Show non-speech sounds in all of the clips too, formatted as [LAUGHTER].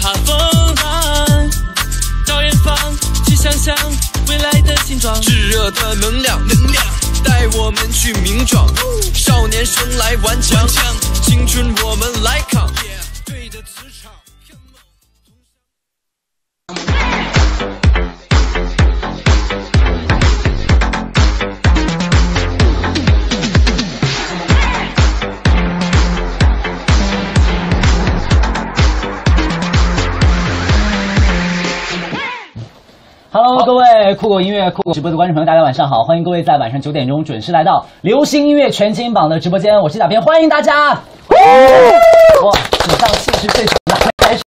怕风浪。到远方去想象未来的形状，炙热的能量，能量带我们去名状。少年生来顽强，青春我们来扛。位酷狗音乐酷狗直播的观众朋友，大家晚上好！欢迎各位在晚上九点钟准时来到流行音乐全金榜的直播间，我是小编，欢迎大家！[LAUGHS] 哇，史上气势最强的开始，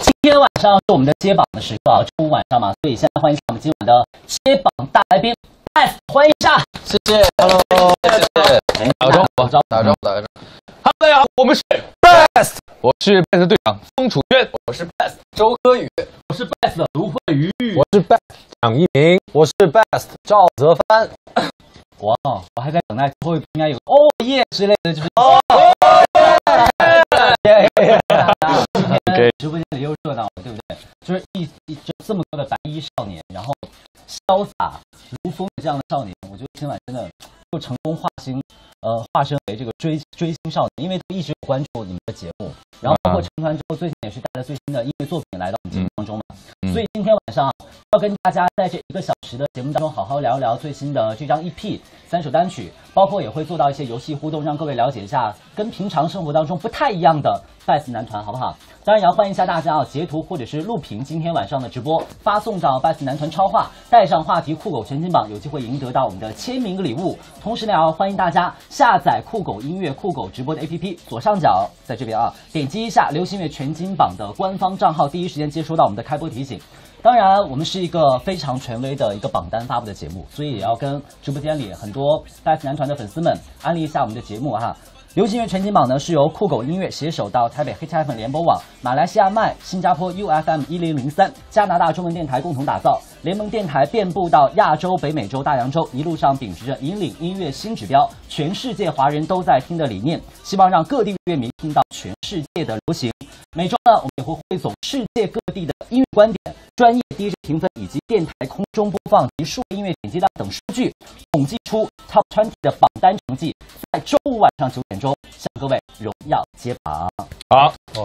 今天晚上是我们的揭榜的时刻啊，周五晚上嘛，所以现在欢迎一下我们今晚的揭榜大来宾，S，欢迎一下，谢谢，Hello，谢谢，打个招呼，打个招呼，打个招呼。Hello，大家好，我们是 Best，我是 Best 队长封楚轩，我是 Best 周柯宇，我是 Best 卢慧瑜，我是 Best 蒋一鸣，我是 Best 赵泽帆。[COUGHS] 哇，我还在等待最后一应该有哦耶之类的，就是哦。[LAUGHS] 今天直播间里又热闹了，对不对？就是一一就这么多的白衣少年，然后潇洒如风的这样的少年，我觉得今晚真的又成功化形呃化身为这个追追星少年，因为他一直关注你们的节目，然后包括成团之后，最近也是带着最新的音乐作品来到我们节目当中嘛。所以今天晚上要跟大家在这一个小时的节目当中好好聊一聊最新的这张 EP 三首单曲，包括也会做到一些游戏互动，让各位了解一下跟平常生活当中不太一样的 bess 男团，好不好？当然也要欢迎一下大家啊，截图或者是录屏今天晚上的直播，发送到 bess 男团超话，带上话题酷狗全金榜，有机会赢得到我们的签名礼物。同时呢，也要欢迎大家下载酷狗音乐酷狗直播的 APP，左上角在这边啊，点击一下流行乐全金榜的官方账号，第一时间接收到我们的开播提醒。当然，我们是一个非常权威的一个榜单发布的节目，所以也要跟直播间里很多大 S 男团的粉丝们安利一下我们的节目哈。流行乐全景榜呢是由酷狗音乐携手到台北 Hit FM 联播网、马来西亚麦、新加坡 UFM 一零零三、加拿大中文电台共同打造，联盟电台遍布到亚洲、北美洲、大洋洲，一路上秉持着引领音乐新指标、全世界华人都在听的理念，希望让各地乐迷听到全世界的流行。每周呢，我们也会汇总世界各地的音乐观点、专业 DJ 评分以及电台空中播放及数音乐点击量等数据，统计出 Top 20的榜单成绩，在周五晚上九点钟向各位荣耀揭榜。好，哦，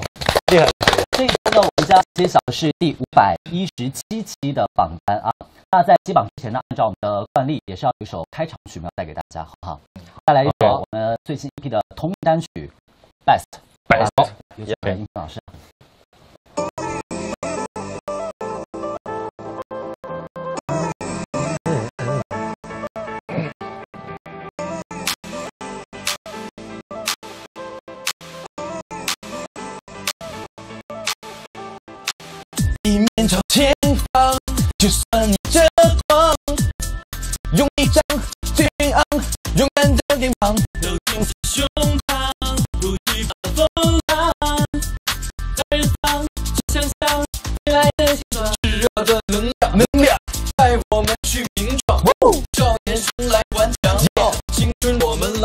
厉害！这一周呢，揭晓的是第五百一十七期的榜单啊。那在揭榜之前呢，按照我们的惯例，也是要有一首开场曲要带给大家，好不好？再来一首我们最新一批的同名单曲《Best》。Best，有请英老师。朝前方，就算你遮光，用一张最硬昂、勇敢的脸庞，都挺起胸膛，不惧怕风浪。在远方去想象未来的形状，炙热的能量，能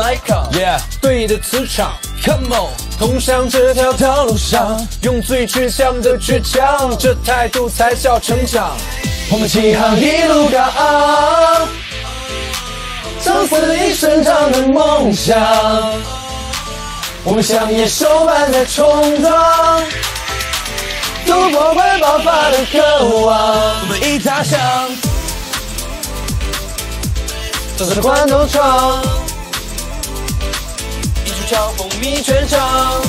来扛。Yeah，对的磁场，Come on，通向这条道路上，用最倔强的倔强，这态度才叫成长。我们起航一路高昂，向肆意生长的梦想。我们像野兽般的冲撞，突破会爆发的渴望。我们一踏上这是关头场，一出场风靡全场，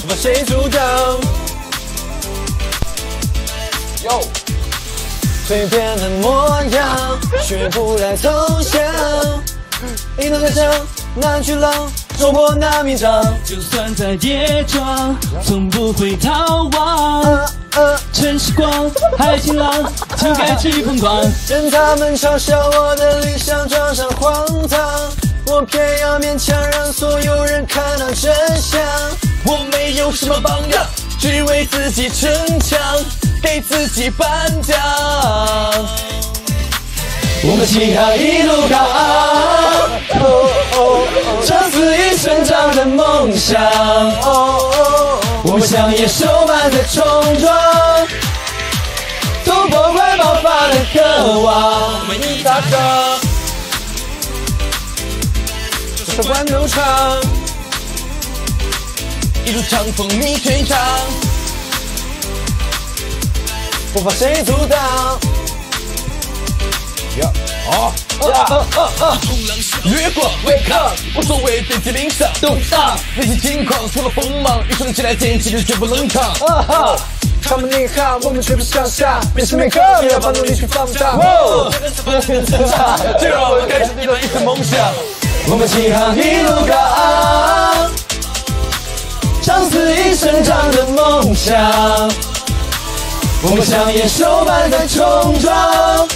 不怕谁阻挡。哟，蜕变的模样，学不来投降。一路赶上，难去浪，冲破那迷障。就算再跌撞，从不会逃亡。呃，趁时光还晴朗，就该去疯狂。任他们嘲笑我的理想装上荒唐，我偏要勉强让所有人看到真相。我没有什么榜样，只为自己逞强。给自己颁奖。我们齐航一路高昂，唱肆意生长的梦想。我们像野兽般的冲撞，突破会爆发的渴望。我们一踏上这段路长，一路长风逆全场，不怕谁阻挡。哦，月光，Wake up，无所谓遍体鳞伤，动荡，内心轻狂，除了锋芒，一双起来天气就绝不冷场。他们内涵，我们绝不向下，每时每刻也要把努力去放大。就让我们开始你的一次梦想。我们起航一路高昂，唱肆意生长的梦想。我们像野兽般的冲撞，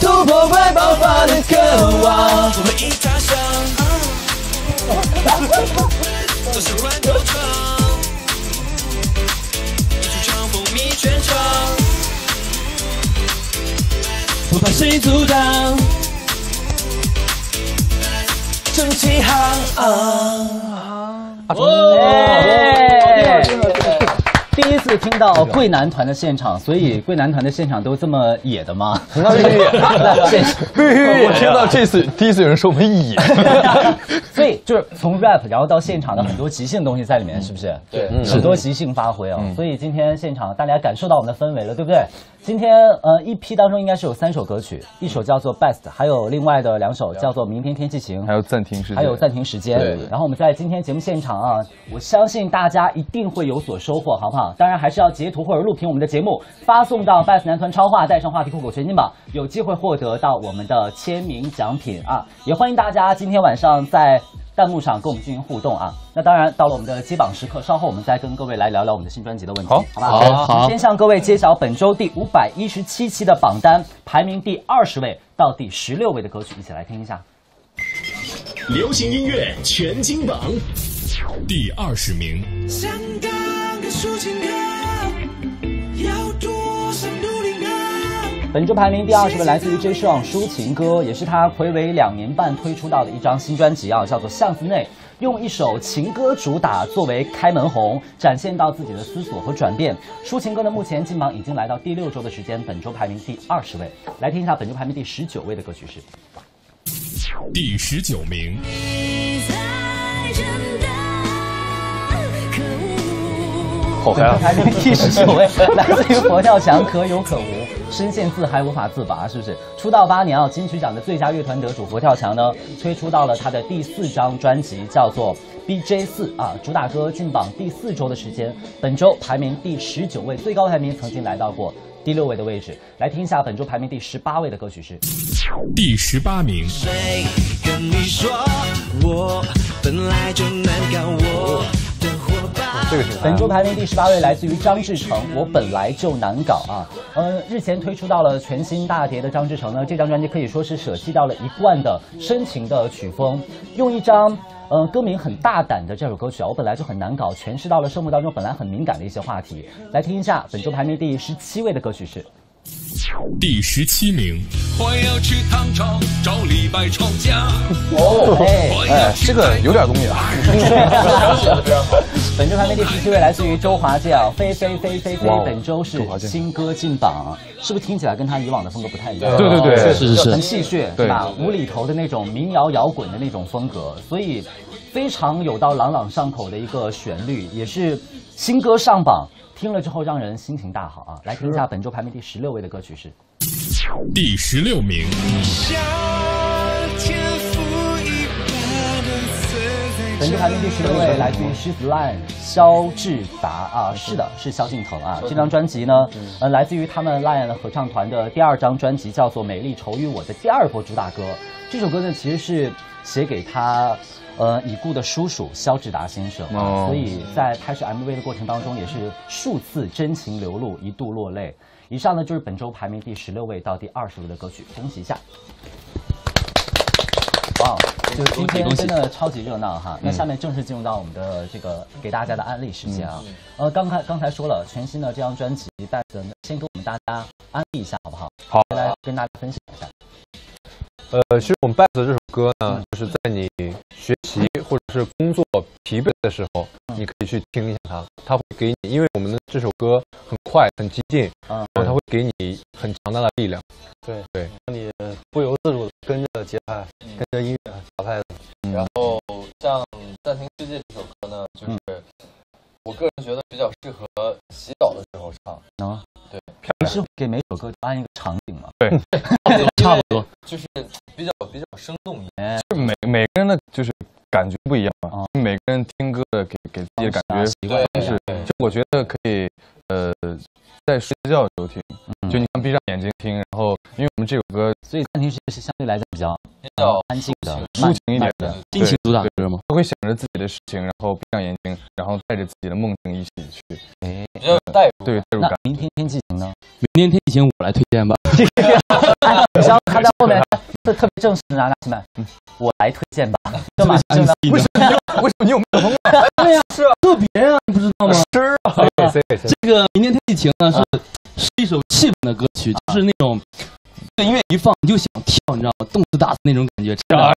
突破快爆发的渴望。我们一踏上，都是乱流场，全场。不怕谁阻挡，正气航昂。耶！第一次听到贵男团的现场，所以贵男团的现场都这么野的吗？那必须野现场我听到这次第一次有人说我们野，[LAUGHS] 所以就是从 rap 然后到现场的很多即兴东西在里面，是不是？对很多即兴发挥啊。所以今天现场大家感受到我们的氛围了，对不对？今天呃一批当中应该是有三首歌曲，一首叫做 Best，还有另外的两首叫做明天天气晴，还有暂停时间，还有暂停时间。对然后我们在今天节目现场啊，我相信大家一定会有所收获，好不好？当然还是要截图或者录屏我们的节目，发送到 Best 男团超话，带上话题酷狗全金榜，有机会获得到我们的签名奖品啊！也欢迎大家今天晚上在。弹幕上跟我们进行互动啊！那当然，到了我们的揭榜时刻，稍后我们再跟各位来聊聊我们的新专辑的问题，好好吧？好好先向各位揭晓本周第五百一十七期的榜单，排名第二十位到第十六位的歌曲，一起来听一下。流行音乐全金榜第二十名，香港的抒情歌，要多？本周排名第二十位来自于 J. Sheon《抒情歌》，也是他暌违两年半推出到的一张新专辑啊，叫做《巷子内》，用一首情歌主打作为开门红，展现到自己的思索和转变。抒情歌呢，目前金榜已经来到第六周的时间，本周排名第二十位。来听一下本周排名第十九位的歌曲是。第十九名，你才真的可恶。好嗨啊！排名第十九位，来自于佛跳墙，可有可无，深陷自嗨无法自拔，是不是？出道八年啊，金曲奖的最佳乐团得主佛跳墙呢，推出到了他的第四张专辑，叫做 BJ 四啊，主打歌进榜第四周的时间，本周排名第十九位，最高排名曾经来到过第六位的位置。来听一下本周排名第十八位的歌曲是。第十八名，谁跟你说我本来就难搞？我。这个是本周排名第十八位来自于张志成，我本来就难搞啊。呃，日前推出到了全新大碟的张志成呢，这张专辑可以说是舍弃掉了一贯的深情的曲风，用一张呃歌名很大胆的这首歌曲啊，我本来就很难搞，诠释到了生活当中本来很敏感的一些话题。来听一下本周排名第十七位的歌曲是。第十七名，我要去唐朝找李白吵架。哎，哎，这个有点东西啊。[LAUGHS] 本周排名第十七位来自于周华健啊，飞飞飞飞飞本周是新歌进榜，是不是听起来跟他以往的风格不太一样？对对对，是是很戏谑，对吧？无厘头的那种民谣摇滚的那种风格，所以非常有到朗朗上口的一个旋律，也是新歌上榜，听了之后让人心情大好啊！来听一下本周排名第十六位的歌曲是。第十六名，本周排名第十六位来自于狮子 Line 肖志达啊，是的，是萧敬腾啊。这张专辑呢，呃，来自于他们 Line 合唱团的第二张专辑，叫做《美丽愁与我》的第二波主打歌。这首歌呢，其实是写给他。呃，已故的叔叔肖志达先生所以在拍摄 MV 的过程当中，也是数次真情流露，一度落泪。以上呢就是本周排名第十六位到第二十位的歌曲，恭喜一下。哇，就是今天真的超级热闹哈。那下面正式进入到我们的这个给大家的安利时间啊。呃，刚才刚才说了，全新的这张专辑，带着先给我们大家安利一下好不好？好来跟大家分享一下。呃，其实我们《Best》这首歌呢，就是在你学习或者是工作疲惫的时候，你可以去听一下它，它会给你，因为我们的这首歌很快、很激进，啊，然后它会给你很强大的力量。对对，让你不由自主的跟着节拍，跟着音乐打拍子。然后像《暂停世界》这首歌呢，就是我个人觉得比较适合洗澡的时候唱。啊，对，你是给每首歌都安一个场景吗？对，[LAUGHS] 差不多，[LAUGHS] 就是比较比较生动一点。每每个人的就是感觉不一样嘛，哦每个人听歌的给给自己的感觉习惯方式，就我觉得可以呃在睡觉的时候听，嗯就你看闭上眼睛听，然后因为我们这首歌所以暂停时是相对来讲比较比较安静的、抒情一点的的。心情主打歌吗？他会想着自己的事情，然后闭上眼睛，然后带着自己的梦境一起去，哎，带入那感。明天天气晴呢？明天天气晴我来推荐吧。[LAUGHS] [LAUGHS] 特特别正式的拿拿起来，我来推荐吧，[LAUGHS] 干嘛。为什么？为什么你有麦克风？[LAUGHS] 对呀，是特别啊，你不知道吗？是啊，这个明天天气晴呢是是一首气氛的歌曲，就是那种音乐一放你就想跳，你知道吗？动次打次那种感觉，真的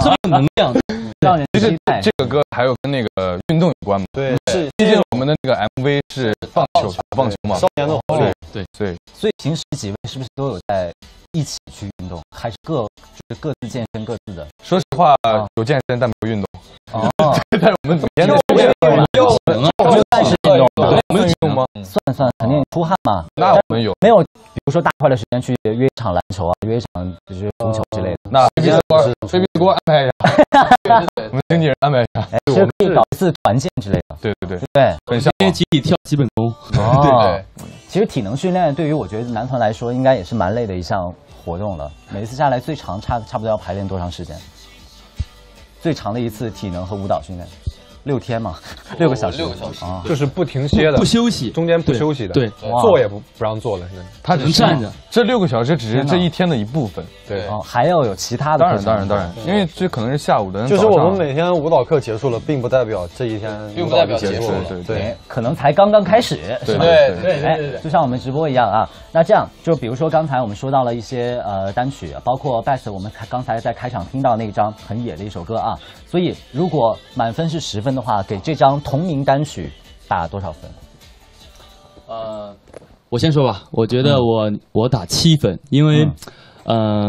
特别有能量。让人期待。这个歌还有跟那个运动有关嘛？对，是毕竟我们的那个 MV 是棒球，打棒球嘛。少年的对对，所以平时几位是不是都有在一起去运动，还是各就是各自健身各自的？说实话有健身但没有运动，哦，[LAUGHS] 但是我们每天都能啊，算是运动吗？没有运动吗？算算，肯定出汗嘛。那我们有。没有，比如说大块的时间去约一场篮球啊，约一场就是足球之。那飞机给我，飞机给我安排一下，[LAUGHS] 我们经纪人安排一下。哎，其实可以搞一次团建之类的。对对对，对，很像今天集体跳基本功。哦，[LAUGHS] 其实体能训练对于我觉得男团来说，应该也是蛮累的一项活动了。每一次下来最长差差不多要排练多长时间？最长的一次体能和舞蹈训练，六天嘛，[LAUGHS] 六个小时，六个小时啊。就是不停歇的，不休息，中间不休息的，对，坐也不不让坐了，现在。他只是能站着。这六个小时只是这一天的一部分。对，哦，还要有其他的当然。当然当然，因为这可能是下午的就是我们每天舞蹈课结束了，并不代表这一天并不代表舞蹈就结束了。对可能才刚刚开始，是吧？对对对对，就像我们直播一样啊。那这样，就比如说刚才我们说到了一些呃单曲，包括 Best，我们才刚才在开场听到那张很野的一首歌啊。所以如果满分是十分的话，给这张同名单曲打多少分？呃，我先说吧，我觉得我、我打七分，因为，呃，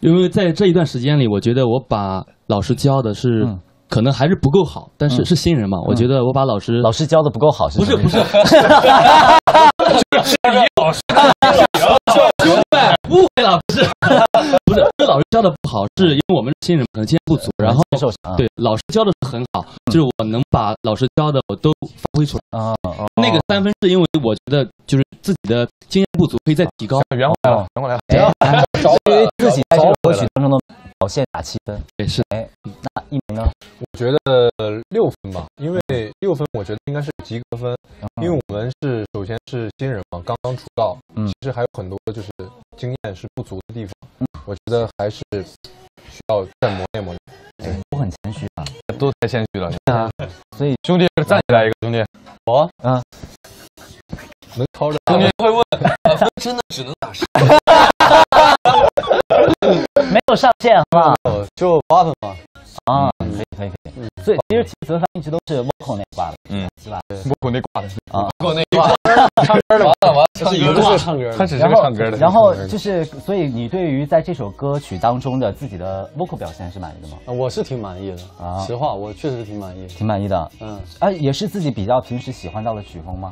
因为在这一段时间里，我觉得我把老师教的是、嗯。可能还是不够好，但是、嗯是新人嘛，我觉得我把老师老师教的不够好是不是不什么意思是，明白误会了，不是 [LAUGHS] 不是，是老师教的不好，是因为我们新人，可能经验不足，然后对老师教的是很好，就是我能把老师教的我都发挥出来。啊哦那个三分是因为我觉得就是自己的经验不足，可以再提高。圆回来了，圆回来了。哎，[LAUGHS] 对于自己在这个歌曲当中的表现打七分。对，是哎，那一鸣呢？我觉得六分吧，因为六分我觉得应该是及格分，因为我们是首先是新人嘛，刚刚出道，嗯其实还有很多就是经验是不足的地方，我觉得还是需要再磨练磨练。哎，我很谦虚啊。都太谦虚了。啊，所以兄弟站起来一个兄弟，我啊，能抄着兄弟会问，真的只能打十？没有上限，好不好？呃就八分吧。啊，可以可以可以。所以其实提责方一直都是 vocal 那挂的，嗯，是吧？我国内挂的是啊，过那挂，[LAUGHS] 唱歌的完了完了，唱歌的一个是唱歌的，他只是然后个唱歌的。然后就是，所以你对于在这首歌曲当中的自己的 vocal 表现是满意的吗？啊我是挺满意的啊实话，我确实挺满意。挺满意的。嗯，啊，也是自己比较平时喜欢到的曲风吗？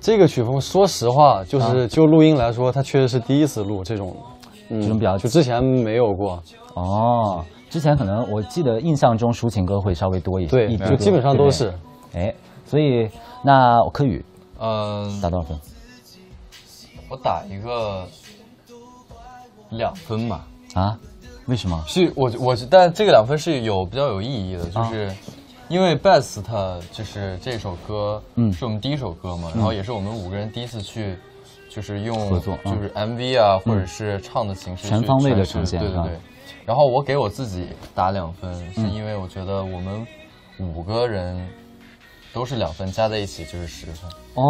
这个曲风，说实话，就是就录音来说，它确实是第一次录这种，嗯这种比较就之前没有过。哦，之前可能我记得印象中抒情歌会稍微多一些，对就基本上都是。哎，所以那柯宇嗯，打多少分？我打一个两分吧。啊？为什么？是我我，但这个两分是有比较有意义的，就是因为 Best 它就是这首歌，嗯是我们第一首歌嘛，然后也是我们五个人第一次去，就是用合作嗯就是 MV 啊，或者是唱的形式去全方位的呈现对对对。然后我给我自己打两分，是嗯因为我觉得我们五个人都是两分，加在一起就是十分。哦，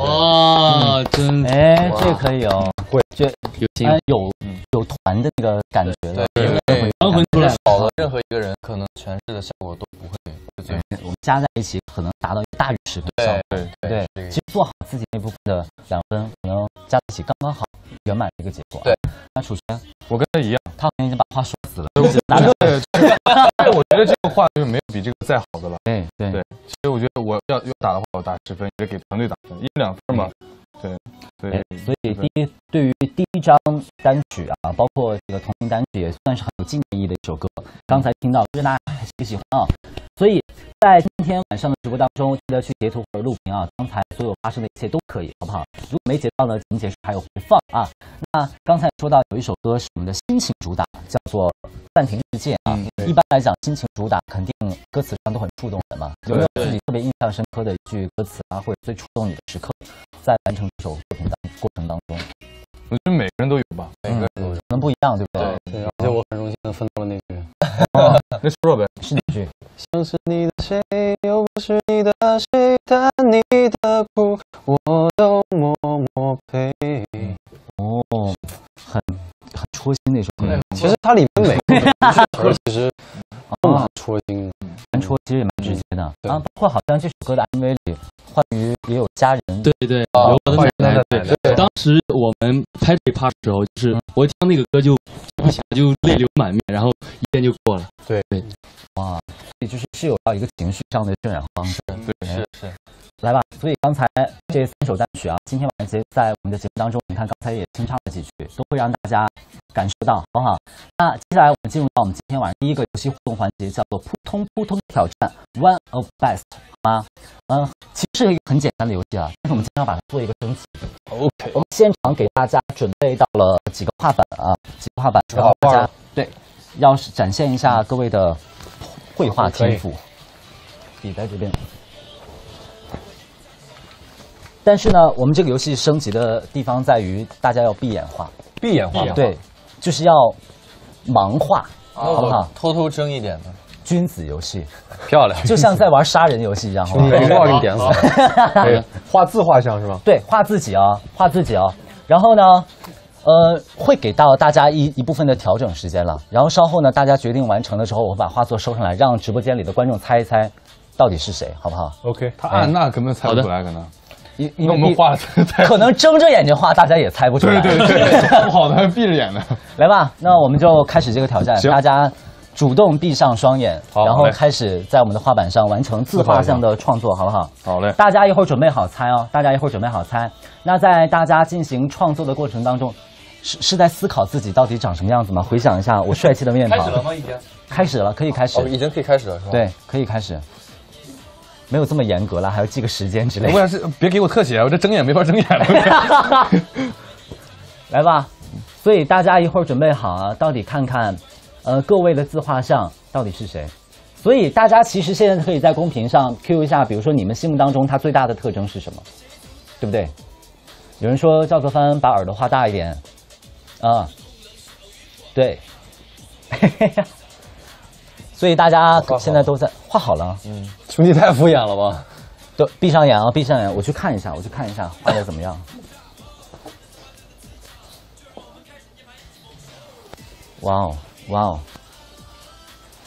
哇，真哎，这可以哦，会这有有有团的那个感觉的，对，因为刚魂出来少了任何一个人，可能诠释的效果都不会会最好。我们加在一起可能达到大于十分的效果。对对对，其实做好自己那部分的两分，可能加在一起刚刚好，圆满的一个结果。对，那楚轩，我跟他一样，他好像已经把话说死了。对拿着，我觉得这个话就没有比这个再好的了。对对对，其实我觉得我要要打的话，我打十分，也给团队打分，一两分嘛。对对哎，所以第一，对于第一张单曲啊，包括这个同名单曲，也算是很有纪念意义的一首歌。刚才听到，不知道大家还是喜欢啊。所以在今天晚上的直播当中，记得去截图或者录屏啊，刚才所有发生的一切都可以，好不好？如果没截到呢，节目结束还有回放啊。那刚才说到有一首歌是我们的心情主打，叫做《暂停世界》啊。一般来讲，心情主打肯定歌词上都很触动人嘛。有没有自己特别印象深刻的一句歌词啊，或者最触动你的时刻，在完成这首作品当过程当中？我觉得每个人都有吧，每个人都有，可能不一样，对不对？对，而且我很荣幸的分到了那说说呗。是哪句？像是你的谁，又不是你的谁，但你的苦我都默默陪。哦，很很戳心的一首歌。其实它里面每个 [LAUGHS] 词其实都蛮啊，戳心的。蛮戳，其实也蛮直接的对啊。包括好像这首歌的 MV 里，焕瑜也有家人。对对，啊有我的对，当时我们拍这一趴的时候，就是我一听那个歌就就泪流满面，然后一天就过了。对哇，所以就是是有到一个情绪上的渲染方式。是是，来吧，所以刚才这三首单曲啊，今天晚上节在我们的节目当中，你看刚才也清唱了几句，都会让大家感受到，好不好？那接下来我们进入到我们今天晚上第一个游戏互动环节，叫做扑通扑通挑战 One of Best，好吗？嗯，其实是一个很简单的游戏啊，但是我们今天要把它做一个升级。OK，我们现场给大家准备到了几个画板啊，几个画板，然后大家对，要是展现一下各位的绘画天赋。笔在这边。但是呢，我们这个游戏升级的地方在于大家要闭眼画，闭眼画。对，就是要盲画，好不好？偷偷睁一点的。君子游戏，漂亮，就像在玩杀人游戏一样，好不好？兄弟，一个给你点死。画自画像是吧？对，画自己啊，画自己啊。然后呢，呃，会给到大家一一部分的调整时间了。然后稍后呢，大家决定完成了之后，我把画作收上来，让直播间里的观众猜一猜到底是谁，好不好？OK，他按那根本猜不出来，可能。因因为我们画的可能睁着眼睛画，大家也猜不出来。对对对，不好的还闭着眼呢。来吧，那我们就开始这个挑战，大家主动闭上双眼，然后开始在我们的画板上完成自画像的创作，好不好？好嘞，大家一会儿准备好猜哦，大家一会儿准备好猜。那在大家进行创作的过程当中，是是在思考自己到底长什么样子吗？回想一下我帅气的面 [LAUGHS] 庞。开始了吗？已经？开始了，可以开始哦，。已经可以开始了是吧？，对，可以开始。没有这么严格了，还要记个时间之类的。我要是别给我特写，我这睁眼没法睁眼了。[LAUGHS] 来吧，所以大家一会儿准备好啊，到底看看，呃，各位的自画像到底是谁？所以大家其实现在可以在公屏上 Q 一下，比如说你们心目当中他最大的特征是什么，对不对？有人说赵克帆把耳朵画大一点，啊，对，[LAUGHS] 所以大家现在都在画好了，嗯，兄弟太敷衍了吧？[LAUGHS] 都闭上眼啊，闭上眼，我去看一下，我去看一下画的怎么样。哇哦，哇哦，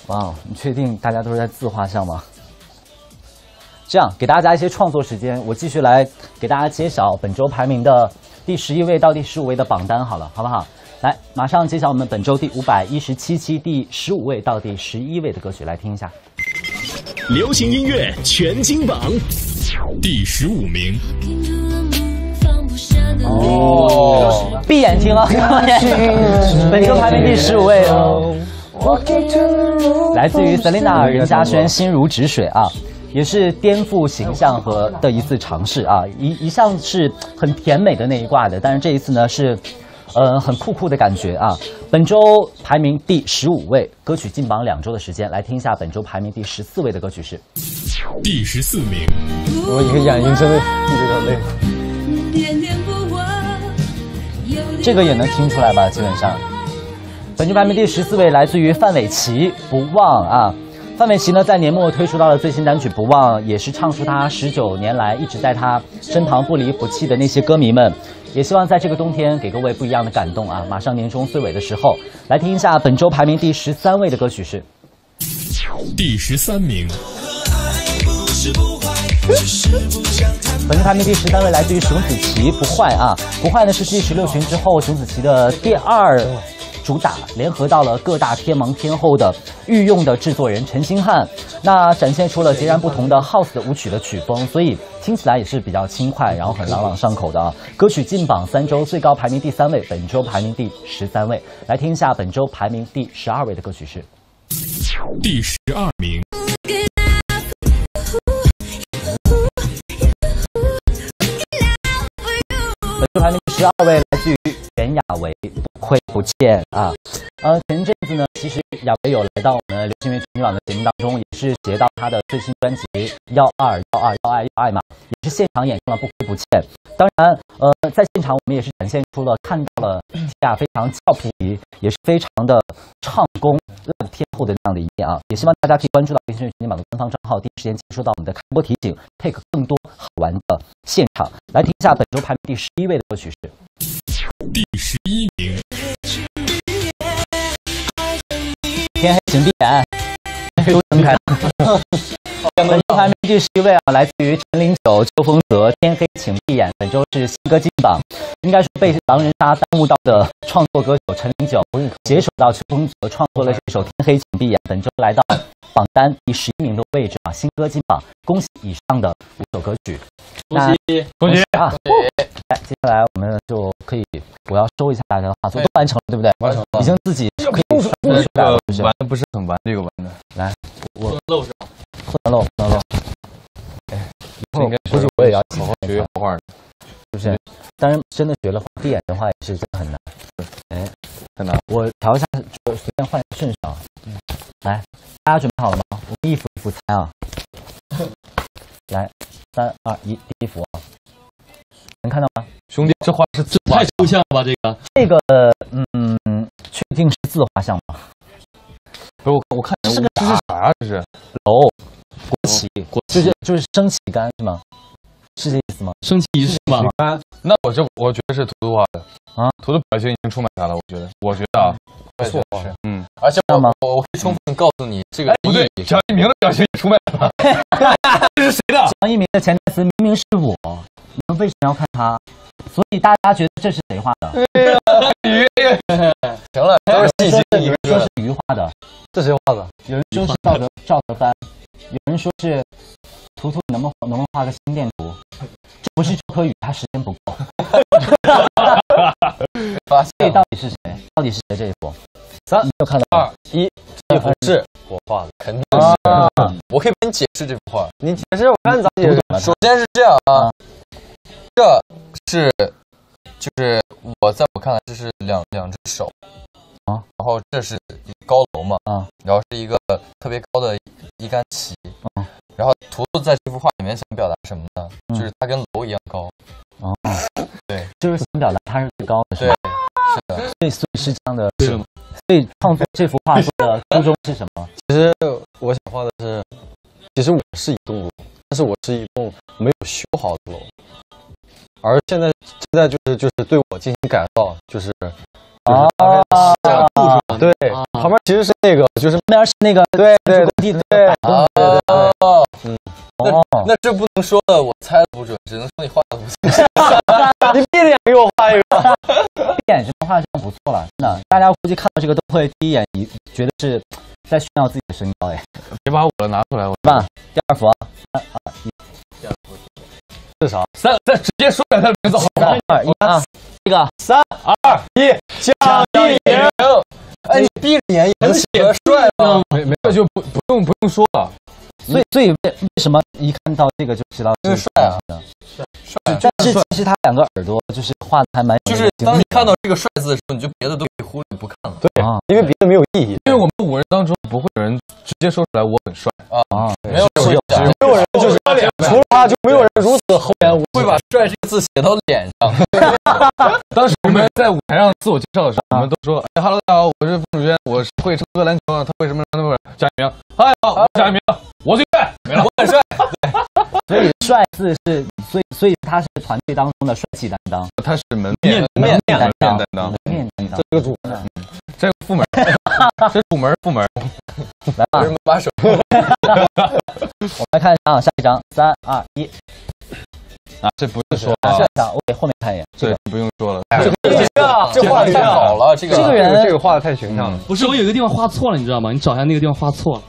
哇哦！你确定大家都是在自画像吗？这样给大家一些创作时间，我继续来给大家揭晓本周排名的第十一位到第十五位的榜单，好了，好不好？来，马上揭晓我们本周第五百一十七期第十五位到第十一位的歌曲，来听一下。流行音乐全金榜第十五名。哦，闭眼听啊！[LAUGHS] 本周排名第十五位，[LAUGHS] 来自于 Selina 任嘉萱，心如止水啊，也是颠覆形象和的一次尝试啊，一一向是很甜美的那一挂的，但是这一次呢是，呃，很酷酷的感觉啊。本周排名第十五位，歌曲进榜两周的时间，来听一下本周排名第十四位的歌曲是。第十四名，我一个眼睛真的闭着有点累。这个也能听出来吧？基本上，本周排名第十四位来自于范玮琪，《不忘》啊。范玮琪呢，在年末推出到了最新单曲《不忘》，也是唱出他十九年来一直在他身旁不离不弃的那些歌迷们。也希望在这个冬天给各位不一样的感动啊！马上年终岁尾的时候，来听一下本周排名第十三位的歌曲是。第十三名，本周排名第十三位来自于熊梓淇，《不坏》啊，《不坏》呢是继十六群之后熊梓淇的第二主打，联合到了各大天王天后的御用的制作人陈星汉，那展现出了截然不同的 House 的舞曲的曲风，所以听起来也是比较轻快，然后很朗朗上口的啊。歌曲进榜三周，最高排名第三位，本周排名第十三位。来听一下本周排名第十二位的歌曲是。第十二名，排名十二位来自于袁娅维，不亏不欠啊。呃，前阵子呢，其实娅维有来到我们流行乐全球榜的节目当中，也是携到她的最新专辑《幺二幺二幺爱幺爱》嘛，也是现场演唱了《不亏不欠》。当然，呃，在现场我们也是展现出了看到了蒂亚非常俏皮，也是非常的唱功烂天后的那样的一面啊。也希望大家可以关注到流行乐全球榜的官方账号，第一时间接收到我们的开播提醒配合更多好玩的现场。来听一下本周排名第十一位的歌曲是。第十一名，天黑请闭眼，都睁开了。本周排名第十一位啊，来自于陈零九、邱风泽，《天黑请闭眼》。本周是新歌金榜，应该是被狼人杀耽误到的创作歌手陈零九，携手到邱风泽创作了这首《天黑请闭眼》，本周来到榜单第十一名的位置啊，新歌金榜，恭喜以上的五首歌曲，恭喜恭喜啊！来，接下来我们就可以，我要收一下大家的话，都完成了，对不对？完成了已经自己可以这出来了，个是不是？玩的不是很完，这个玩的。来，我不能漏，不能漏。这应该估计我也要好好学学画画的，是不是？当然，真的学了闭眼的话也是真的很难。哎，很难。我调一下，就随便换一个顺序啊。来，大家准备好了吗？我们一幅一幅猜啊。来，三二一，第一幅啊，能看到吗？兄弟，这画是字太抽象了吧？这个这个，嗯，确定是自画像吗？不是我，我看这是啥呀？这是楼，国旗，国就是就是升旗杆是吗？是这意思吗？升旗仪式吗？那我这我觉得是图图画的啊，图图表情已经出卖他了，我觉得，我觉得啊，不错，是，嗯，而且我这样吗我我会充分告诉你这个哎，不对。蒋一鸣的表情也出卖了，[LAUGHS] 这是谁的？蒋一鸣的潜台词明明是我，你们为什么要看他？所以大家觉得这是谁画的？鱼 [LAUGHS] 行了，都是细节，你们说是鱼画的，这谁画的？有人说是赵德赵德帆，有人说是图图，你能不能能不能画个心电图？这不是周柯宇，他时间不够。发这现到底是谁？到底是谁这一幅？三没有看到？二一，这幅是我画的。肯定是，我可以帮你解释这幅画。你解释，我看你咋解释。首先是这样啊，这是就是我在我看来这是两两只手啊，然后这是高楼嘛啊，然后是一个特别高的一杆旗啊，然后图图在这幅画里面想表达什么呢？嗯。就是它跟楼一样高，哦，对。就是想表达它是最高的，是对吧？，是的，所以所以是这样的，是吗？所以创作这幅画 [LAUGHS] 的初衷是什么？其实我想画的是，其实我是一栋楼，但是我是一栋没有修好的楼，而现在现在就是就是对我进行改造，就是啊，对，旁边其实是那个就是那边是那个对对工地的对对对对。哦，哦，那这不能说了，我猜的不准，只能说你画的不错。[LAUGHS] 你闭着眼给我画一个，闭眼这幅画真的不错了，真的，大家估计看到这个都会第一眼一觉得是在炫耀自己的身高，哎，别把我的拿出来，我是吧？第二幅啊，三二一，是啥？三再直接说两下名字好不好三？二一啊，这个三二一，蒋一鸣。哎，你闭着眼也能写帅吗？没没有就不不用不用说了，所以所以为为什么一看到这个就知道因为是帅啊帅？帅，但是其实他两个耳朵就是画的还蛮就是当你看到这个帅字的时候，你就别的都可以忽略不看了。对啊，因为别的没有意义。因为我们五人当中不会有人直接说出来我很帅，啊，没有人会是讲没有如如此厚颜无耻，会把“帅”这个字写到脸上。[LAUGHS] 当时我们在舞台上自我介绍的时候，我们都说：“哎，Hello，大家好，我是冯楚轩，我是会唱歌篮球的，他会什么什么什么？贾一鸣，嗨，好，贾一鸣，我最帅，没了，我很帅。[LAUGHS] 所以帅字是，所以所以他是团队当中的帅气担当，他是门面门面担当，门面担当，这个主门，这个副门，这是主门副门，来吧，门把手。[LAUGHS] 我们来看一下啊，下一张，三二一。啊，这不是说啊，我给后面看一眼，这不用说了，这这画的太好了，这个这个人这个画的太形象了。不是，我有个地方画错了，你知道吗？你找一下那个地方画错了。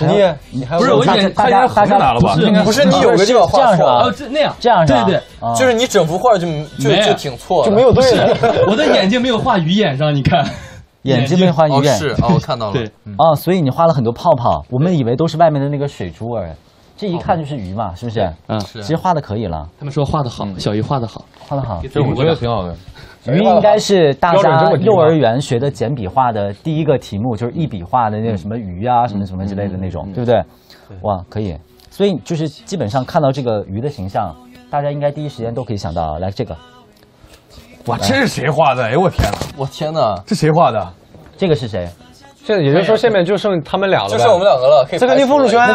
你你不是我眼，大家大家哪了吧？不是你有个地方这样是吧？哦，这那样，这样是吧？对对，就是你整幅画就就就挺错，就没有对的。我的眼睛没有画鱼眼上，你看，[LAUGHS] 眼睛没画鱼眼是哦，我看到了。对啊，所以你画了很多泡泡，我们以为都是外面的那个水珠儿，这一看就是鱼嘛，是不是？嗯，其实画的可以了，他们说画的好，小鱼画的好，画的好。这我觉得挺好的。鱼应该是大家幼儿园学的简笔画的第一个题目，就是一笔画的那个什么鱼啊，什么什么之类的那种，对不对？哇，可以。所以就是基本上看到这个鱼的形象，大家应该第一时间都可以想到，来这个，哇，这是谁画的？哎呦我天哪！我天哪，这谁画的？这个是谁？现在也就是说，下面就剩他们俩了，就剩我们两个了。可以这个跟冯楚轩那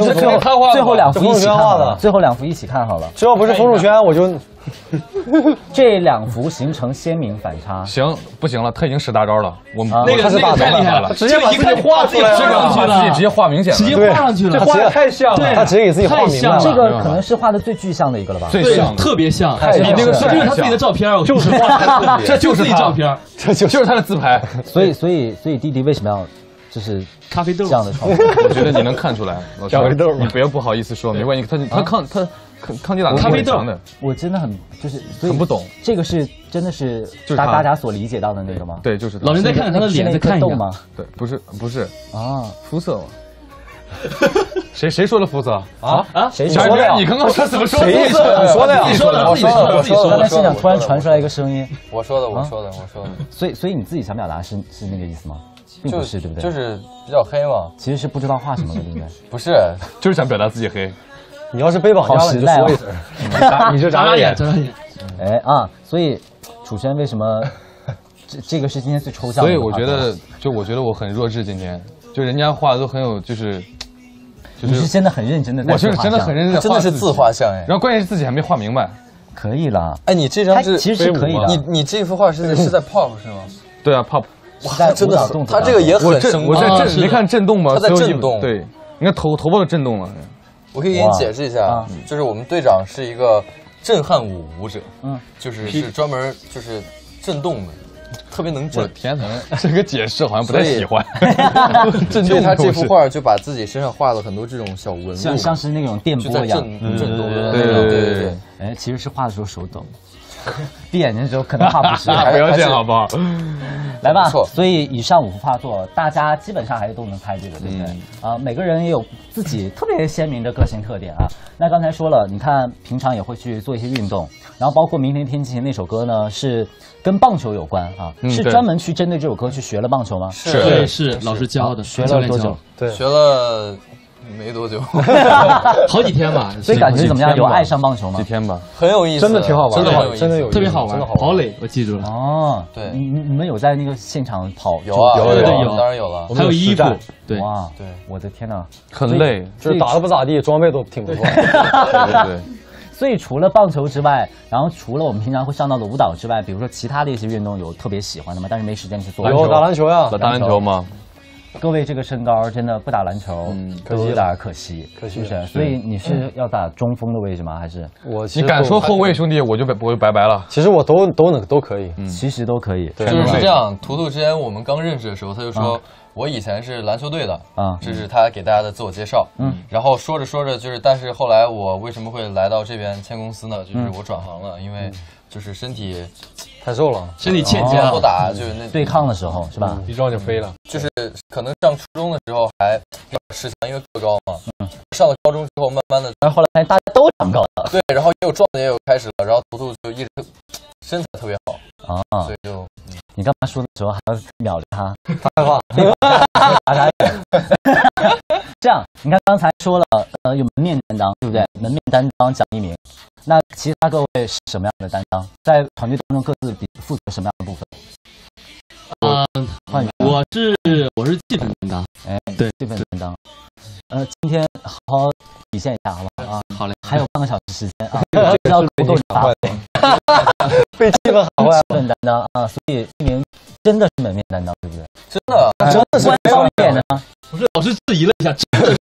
就这最后最后两幅一起看好了，最后两幅一起看好了。只要不是冯楚轩，我就 [LAUGHS] 这两幅形成鲜明反差。行，不行了，他已经使大招了。我们那个他是大太厉害了，直接把自己画出来这个了，上去了，直接画明显了，直接画上去了，这画的太像了，他直接给自己画明白了。这个可能是画的最具象的一个了吧？对最像，特别像，太像了。这就是他自己的照片，我就是画这就是他。自己照片，这就是他。的自拍。所以，所以，所以弟弟为什么要就是咖啡豆。这样的创作？我觉得你能看出来，老师。小豌豆你不要不好意思说，没关系，他他看他抗抗击打能力咖啡豆很强的，我真的很就是很不懂。这个是真的是就是大大家所理解到的那个吗？对，就是他老人再看看他的脸，再看吗？对，不是不是啊，肤色嘛？[LAUGHS] 谁谁说的肤色啊？啊，谁说的呀？你刚刚说怎么说？谁自己说你说的呀自己说的，自己说的，自己说的刚才。现场突然传出来一个声音，我说的，我说的，我说的，所以所以你自己想表达是是那个意思吗？并就不是，对不对？就是比较黑嘛，其实是不知道画什么的，对不对？不是，[LAUGHS] 就是想表达自己黑。你要是被绑架了，你就说一声，你就眨眨 [LAUGHS] 眼，眨眨眼。哎啊，所以楚轩为什么 [LAUGHS] 这这个是今天最抽象的所以？我觉得，就我觉得我很弱智。今天就人家画的都很有，就是就是你是真的很认真的，我是真的很认真的，真的是自画像哎。然后关键是自己还没画明白。可以了。哎，你这张是其实是可以的，你你这幅画是在是在 pop 是吗？对啊，pop，哇真的他这个也很生动。我在震，没看震动吗？他在震动对，你看头头发都震动了。我可以给你解释一下哇，就是我们队长是一个震撼舞舞者，嗯，就是是专门就是震动的，特别能我的震。天哪，这个解释好像不太喜欢。[LAUGHS] 震所以他动都是这幅画就把自己身上画了很多这种小纹路，像像是那种电波一样。震震动的。对对对对对对，哎，其实是画的时候手抖，[LAUGHS] 闭眼睛的时候可能怕不实。[LAUGHS] 不要这样好不好？[LAUGHS] 来吧，所以以上五幅画作，大家基本上还是都能猜这个，对不对？啊，每个人也有自己特别鲜明的个性特点啊。那刚才说了，你看平常也会去做一些运动，然后包括《明天天气晴》那首歌呢，是跟棒球有关啊，是专门去针对这首歌去学了棒球吗？是对，是老师教的，学教练教了多久？对，学了没多久，[LAUGHS] 好几天吧，[LAUGHS] 所以感觉怎么样？有爱上棒球吗几？天吧，很有意思，真的挺好玩，真的很有意思真的有意思，特别好玩，真的好跑垒我记住了，哦，对你你你们有在那个现场跑？有啊，有有有有当然有了。还有衣服对，哇，对，我的天哪！很累。就是打的不咋地，装备都挺不错。对对对，[LAUGHS] 所以除了棒球之外，然后除了我们平常会上到的舞蹈之外，比如说其他的一些运动有特别喜欢的吗？但是没时间去做。有打篮球呀，打篮球吗？各位这个身高真的不打篮球，嗯都有点可惜，可惜是不是？所以你是要打中锋的位置吗？还是我你敢说后卫，兄弟，我就拜我就拜拜了。其实我都都能都可以。其实都可以？对就是是这样，图图之前我们刚认识的时候，他就说。我以前是篮球队的啊这是他给大家的自我介绍。嗯，然后说着说着，就是但是后来我为什么会来到这边签公司呢？就是我转行了，因为就是身体太瘦了，身体欠佳不，打，就是那对抗的时候是吧？一撞就飞了。就是可能上初中的时候还比较吃香，因为个高嘛。上了高中之后，慢慢的但后后来大家都长高了对，然后也有壮的也有开始了，然后图图就一直身材特别好，啊所！以就你刚才说的时候还要秒着他，[LAUGHS] 害怕。打他脸。这样，你看刚才说了，呃，有门面担当，对不对？门面担当蒋一鸣，那其他各位是什么样的担当？在团队当中各自负责什么样的部分？嗯，换你我是我是气氛担当，哎，对，气氛担当。呃，今天好好体现一下，好不好啊？好嘞，还有半个小时时间啊，[LAUGHS] 不要足够你发挥。[LAUGHS] 被气氛好坏气氛 [LAUGHS] 担当啊，所以一鸣真的是门面担当，对不对？真的哎真的是官方质疑了一下，真的是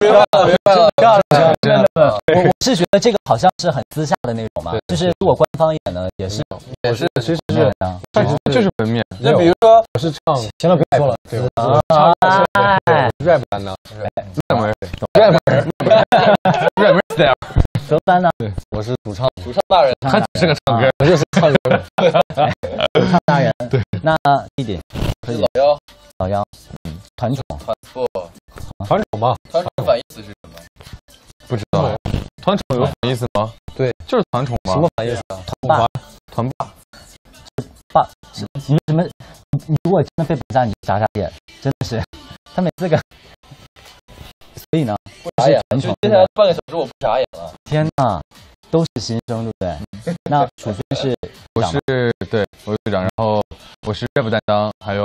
明白了，明白了，没有没有没有，我我是觉得这个好像是很私下的那种嘛，就是如果官方演呢，也是也是其实这是样。就是门面。那比如说我是唱行了，别说了，对，啊，rap 担当，rap [LAUGHS] rap style，何丹呢？我是主唱，主唱大人，他只是个唱歌，[LAUGHS] 我就是唱歌。[LAUGHS] 唱大人。对，那弟弟可以。老幺老幺，团宠团不团宠吗？团宠反义词是什么？不知道，团宠有反义词吗？对，就是团宠嘛。什么反义词啊？团霸团霸，霸，你什么？你你如果真的被绑架，你眨眨眼，真的是，他每次个，所以呢，不眨眼，团宠就接下来半个小时我不眨眼了。天呐，都是新生，对不对？那楚军是我是对，我是队长，然后我是 rap 担当，还有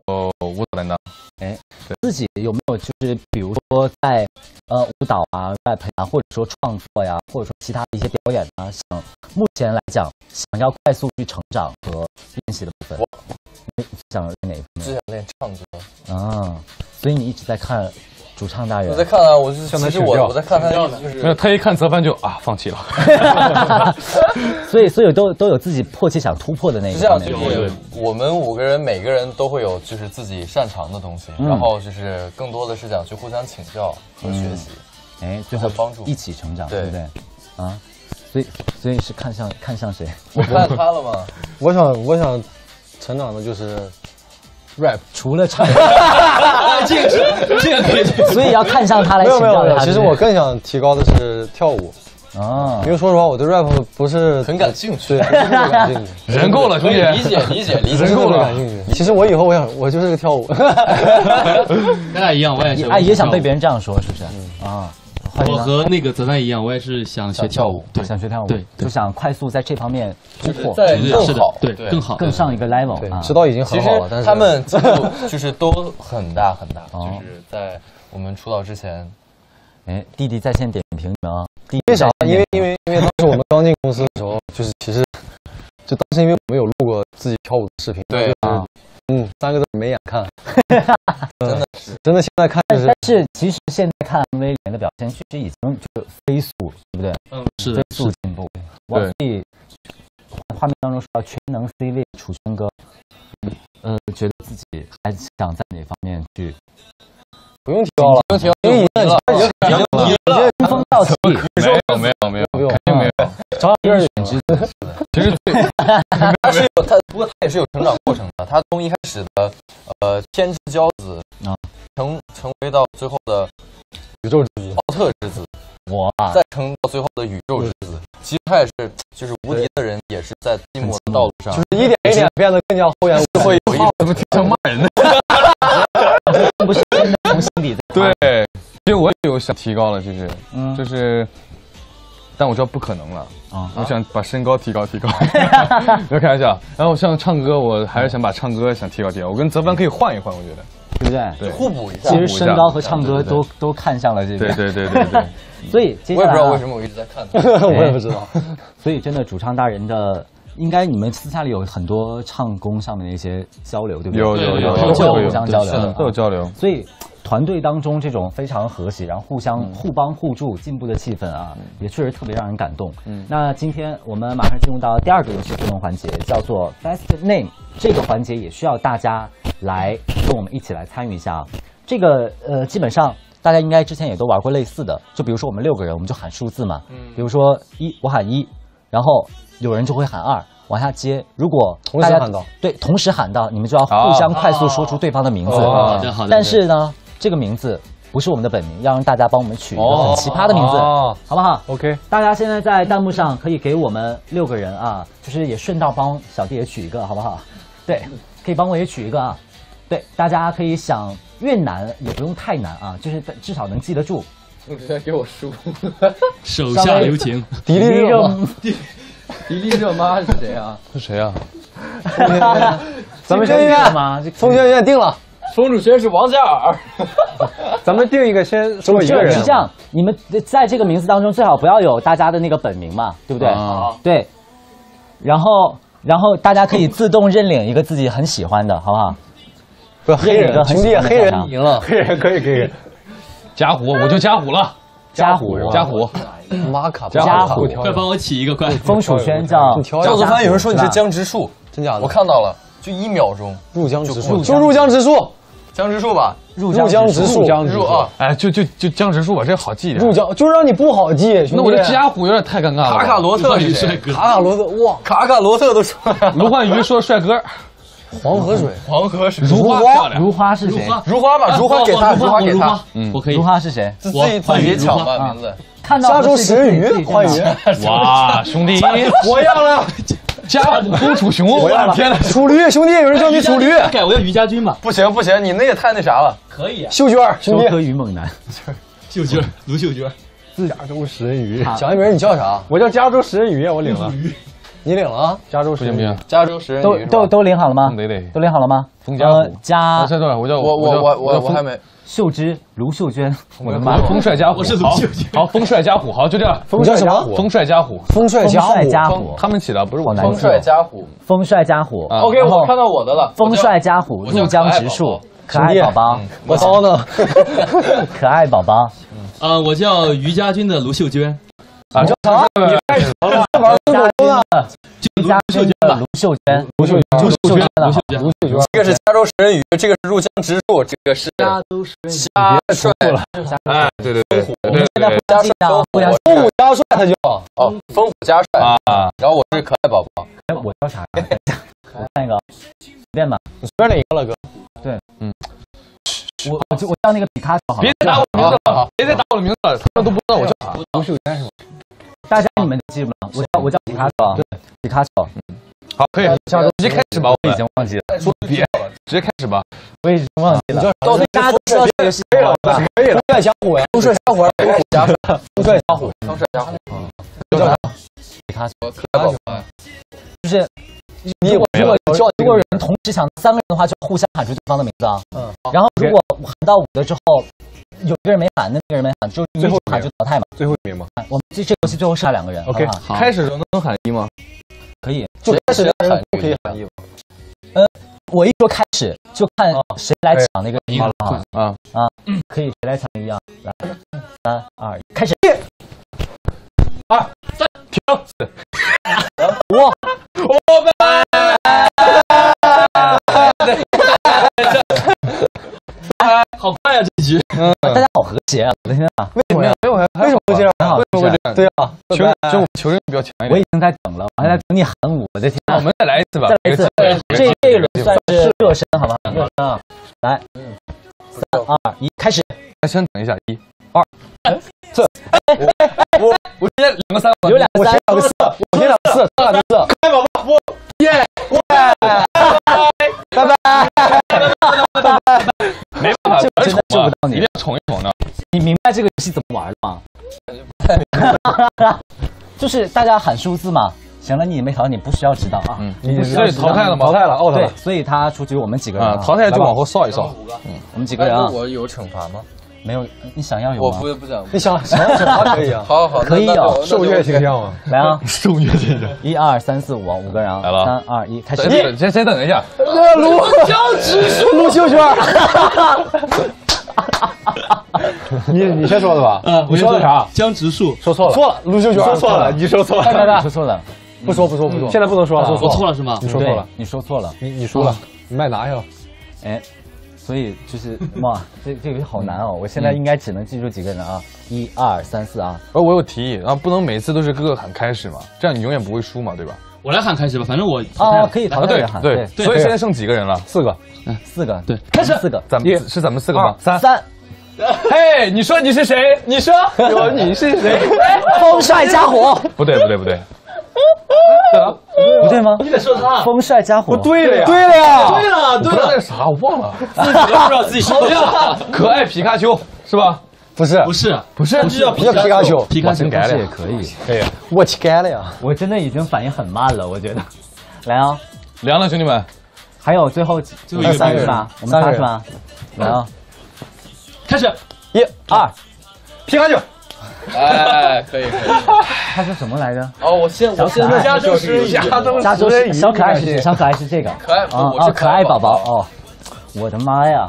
舞蹈担当。哎，自己有没有就是比如说在呃舞蹈啊、rap 啊，或者说创作呀，或者说其他的一些表演啊，想目前来讲想要快速去成长和练习的部分，你想练哪一方面？只想练唱歌。啊，所以你一直在看主唱大人。我在看啊，我是向他其实我请教我在看他的就是没有，他一看泽帆就啊放弃了。[LAUGHS] 所以所以都都有自己迫切想突破的那是这样。就是我们五个人每个人都会有就是自己擅长的东西，嗯然后就是更多的是想去互相请教和学习。哎，最后帮助一起成长，对对不对？啊，所以所以是看向看向谁？我看他了吗？[LAUGHS] 我想，我想成长的就是 rap，除了唱，这个是这个可以，所以要看上他来没有请教他。没有没有，其实我更想提高的是跳舞，啊因为说实话，我对 rap 不是很感兴趣对，不是特别感兴趣。人够了，兄弟，理解理解理解人够了感兴趣。其实我以后我想，我就是个跳舞。[LAUGHS] 咱俩一样，我也是。哎也想被别人这样说，是不是？啊，我和那个泽丹一样，我也是想学跳舞，对，想学跳舞，对对。就想快速在这方面突破，更好，对更好更上一个 level 对啊，。知道已经很好了，但是他们进步就是都很大很大，哦。就是在我们出道之前，哎，弟弟在线点评你们啊，弟弟为啥？因为因为因为当时我们刚进公司的时候，就是其实就当时因为我们有录过自己跳舞的视频，对就是啊嗯，三个都没眼看，[LAUGHS] 真的是。真的现在看就是但是其实现在看 MV 里面的表现，确实已经就飞速，对不对？嗯，是飞，速进步。我所以画面当中说到全能 C 位楚轩哥，呃，觉得自己还想在哪方面去？不用提高了，不用提高因为已经了。已经已经已经登峰造极？没有没有没有没有肯定没 [LAUGHS] 有。找第二选之其实最他是有他，不过他也是有成长过程的。他从一开始的呃天之骄子啊，成成为到最后的宇宙之子，奥特之子，我啊，再成到最后的宇宙之子。其实他也是就是无敌的人，也是在进步的道路上，就是一点一点变得更加厚颜无耻。会有一怎么听成骂人呢？[LAUGHS] [LAUGHS] 不是真的从心底在对，其实我也有想提高了，其实嗯就是，但我知道不可能了。啊我想把身高提高提高，[LAUGHS] 不要开玩笑。然后像唱歌，我还是想把唱歌想提高提高。我跟泽帆可以换一换，我觉得。对不对？对，互补一下其。实身高和唱歌都都看向了这边，对对对对对，[LAUGHS] 所以接下来啊我也不知道为什么我一直在看他。[LAUGHS] 我也不知道。所以真的主唱大人的，应该你们私下里有很多唱功上面的一些交流，对不对？有有有会有互相交流是的的，都有交流。所以团队当中这种非常和谐，然后互相互帮互助、进步的气氛啊，也确实特别让人感动。嗯，那今天我们马上进入到第二个游戏互动环节，叫做 Best Name。这个环节也需要大家来跟我们一起来参与一下啊。这个呃，基本上大家应该之前也都玩过类似的，就比如说我们六个人，我们就喊数字嘛。嗯。比如说一，我喊一，然后有人就会喊二，往下接。如果大家同时喊到，对，同时喊到，你们就要互相快速说出对方的名字。哦好的好的。但是呢，这个名字不是我们的本名，要让大家帮我们取一个很奇葩的名字，哦好不好？OK，大家现在在弹幕上可以给我们六个人啊，就是也顺道帮小弟也取一个，好不好？对，可以帮我也取一个啊。对，大家可以想越难也不用太难啊，就是至少能记得住。你直接给我输。手下留情。[LAUGHS] 迪丽热吗？迪丽热妈是谁啊？是谁啊？[LAUGHS] 咱们先院吗？风轩院定了，风主轩是王嘉尔。[LAUGHS] 咱们定一个，先 [LAUGHS] 说一个人。是这样，你们在这个名字当中最好不要有大家的那个本名嘛，对不对？啊对。然后，然后大家可以自动认领一个自己很喜欢的，好不好？不，黑人兄弟，黑人赢了，黑人可以可以，贾虎，我就贾虎了。家虎，贾虎，马卡加虎快帮我起一个快！风楚轩叫赵子帆有人说你是江直树，真假的？我看到了，就一秒钟。入江直树就入江直树，江直树吧，入入江直树，入啊！哎，就就就江直树吧，这个好记一点。入江就是让你不好记，兄弟那我这贾虎有点太尴尬了。卡卡罗特是谁？卡卡罗特，哇，卡卡罗特都出来了。[LAUGHS] 卢焕宇说帅哥，黄河水，黄河水，如花漂亮。如花是谁？如花吧，如花给他，如花给他，嗯，我可以如。花是谁？自自己自己抢吧名字。看到加州食人鱼，欢认愉，哇，兄弟，我要了，贾虎公楚雄，我的天呐！楚驴，兄弟，有人叫你楚驴，改我叫于家军吧。不行不行，你那也太那啥了。可以啊。秀娟，兄弟，收割于猛男。秀娟，卢秀娟。加州食人鱼，小一名，你叫啥？我叫加州食人鱼，我领了。你领了啊？加州食人鱼不行不行，加州食人鱼都都都领好了吗？得得都领好了吗？冯家虎呃加我猜对了，我叫我我我我我还没。秀芝、卢秀娟，我的我妈！风帅家虎，我是卢好秀娟好，风帅家虎，好，就这样。你叫什么？风帅家虎，风帅风家虎，帅家虎，他们起的，不是我难记风帅家虎。风帅家虎。啊 OK，我看到我的了。风帅家虎，入江直树，可爱宝宝，我刀呢？可爱宝宝。啊，我叫于家军的卢秀娟。啊，叫啥？你开始了，玩孙悟空呢？于家军的卢秀娟，卢秀娟，卢秀娟了，卢秀娟。卢秀娟，这个是加州食人鱼，这个是入江直树，这个是都是虾帅。哎，对对对对对现在互对相记到，互相风虎加帅，他叫哦，风虎加帅。啊！然后我是可爱宝宝。哎，我叫啥呀？我看一个，随便吧。你随便哪个了哥？我我就我叫那个比卡丘好了别。再打我名字了，别再打我的名字了，他们都不知道我叫啥。卢秀娟是吗？大家你们记不吗？我叫我叫皮卡丘，对，皮卡丘。好，可以，直接开始吧，我我已经忘记了，说别，直接开始吧。我已经忘记了。到底大家都知道这个是什么吧？可以了，风帅小虎帅小虎，风虎加帅，风帅家虎，风帅家虎，叫啥？比卡丘，可爱宝宝。就是你如果如果叫有如果有人同时抢三个人的话，就互相喊出对方的名字啊。嗯，然后如果喊到五个之后，有一个人没喊，那个人没喊，就最后喊就淘汰嘛。最后一名嘛。我们这这游戏最后剩下两个人 OK 开始的时候能喊一吗？可以。就开始喊都可以喊一。我一说开始，就看谁来抢那个一啊啊啊！可以，谁来抢一啊？来，三二一，开始！停，我好快呀，这局。大家好和谐啊！我的天啊！为什么呀？为什么为什么会这样？很好，为什么会这样？对啊，求求求生比较强一点。我已经在等了，我还在等你喊我。我的天啊！那我们再来一次吧，再来一次，这这一轮算是热身，好吧？热身啊！来，三二一，开始！先等一下，一、二、四。我我直接两个三，有两个三，两个四，我先两个四，他两个四。开宝宝，我耶，拜拜。没办法，这个真的救不到你一定要宠一宠的。你明白这个游戏怎么玩吗？[LAUGHS] 就是大家喊数字嘛。行了，你没淘，你不需要知道啊。所以淘汰了吗？淘汰了，out 对，。所以他出局，我们几个人啊，淘汰就往后扫一扫。我们几个人啊，我有惩罚吗？没有，你想要有我吗？不不想。你想想要什么可以啊？好好好，可以有受虐倾向吗？来啊，[LAUGHS] 受虐倾向。一二三四五，五个人啊，来了三二一，开始。先先先等一下，卢卢秀娟，[LAUGHS] 你你先说的吧？嗯，你说的啥？江直树。说错了，错了，卢秀娟说错了，你说错了。说错了，不说不说不说，现在不能说了，我错了是吗？你说错了，，你说错了，你你输了，你麦拿下了。哎，所以就是哇，[LAUGHS] 这这个好难哦，我现在应该只能记住几个人啊，一二三四啊，而，我有提议，啊，不能每次都是哥哥喊开始嘛，这样你永远不会输嘛，对吧？我来喊开始吧，反正我啊，可以淘啊，对汰人喊，对，对所以现在剩几个人了？四个，嗯四个，对，开始四个，咱们是咱们四个吗？三。三，嘿，你说你是谁？你说 [LAUGHS] 我你是谁？[LAUGHS] 风帅家伙，不对不对不对，[LAUGHS] 不对对吗？你得说他风帅家伙，不对了呀对了呀，对了对了那，啥，我忘了。自己都不知道自己说的啥。可爱皮卡丘是吧？不是不是不是，不是叫不叫皮卡丘，皮卡丘真改了，也可以。可以。我去改了呀。我真的已经反应很慢了，我觉得。来啊，凉了，兄弟们，还有最后几最后一个三个是吧？我们仨是吧？来啊，开始。一二，皮卡丘，哎，可以可以。他说什么来着？哦，我现我现在爱加州是加州加州小可爱是 [LAUGHS] 小可爱是这个，可爱不啊啊，我是可爱宝宝宝哦，我的妈呀！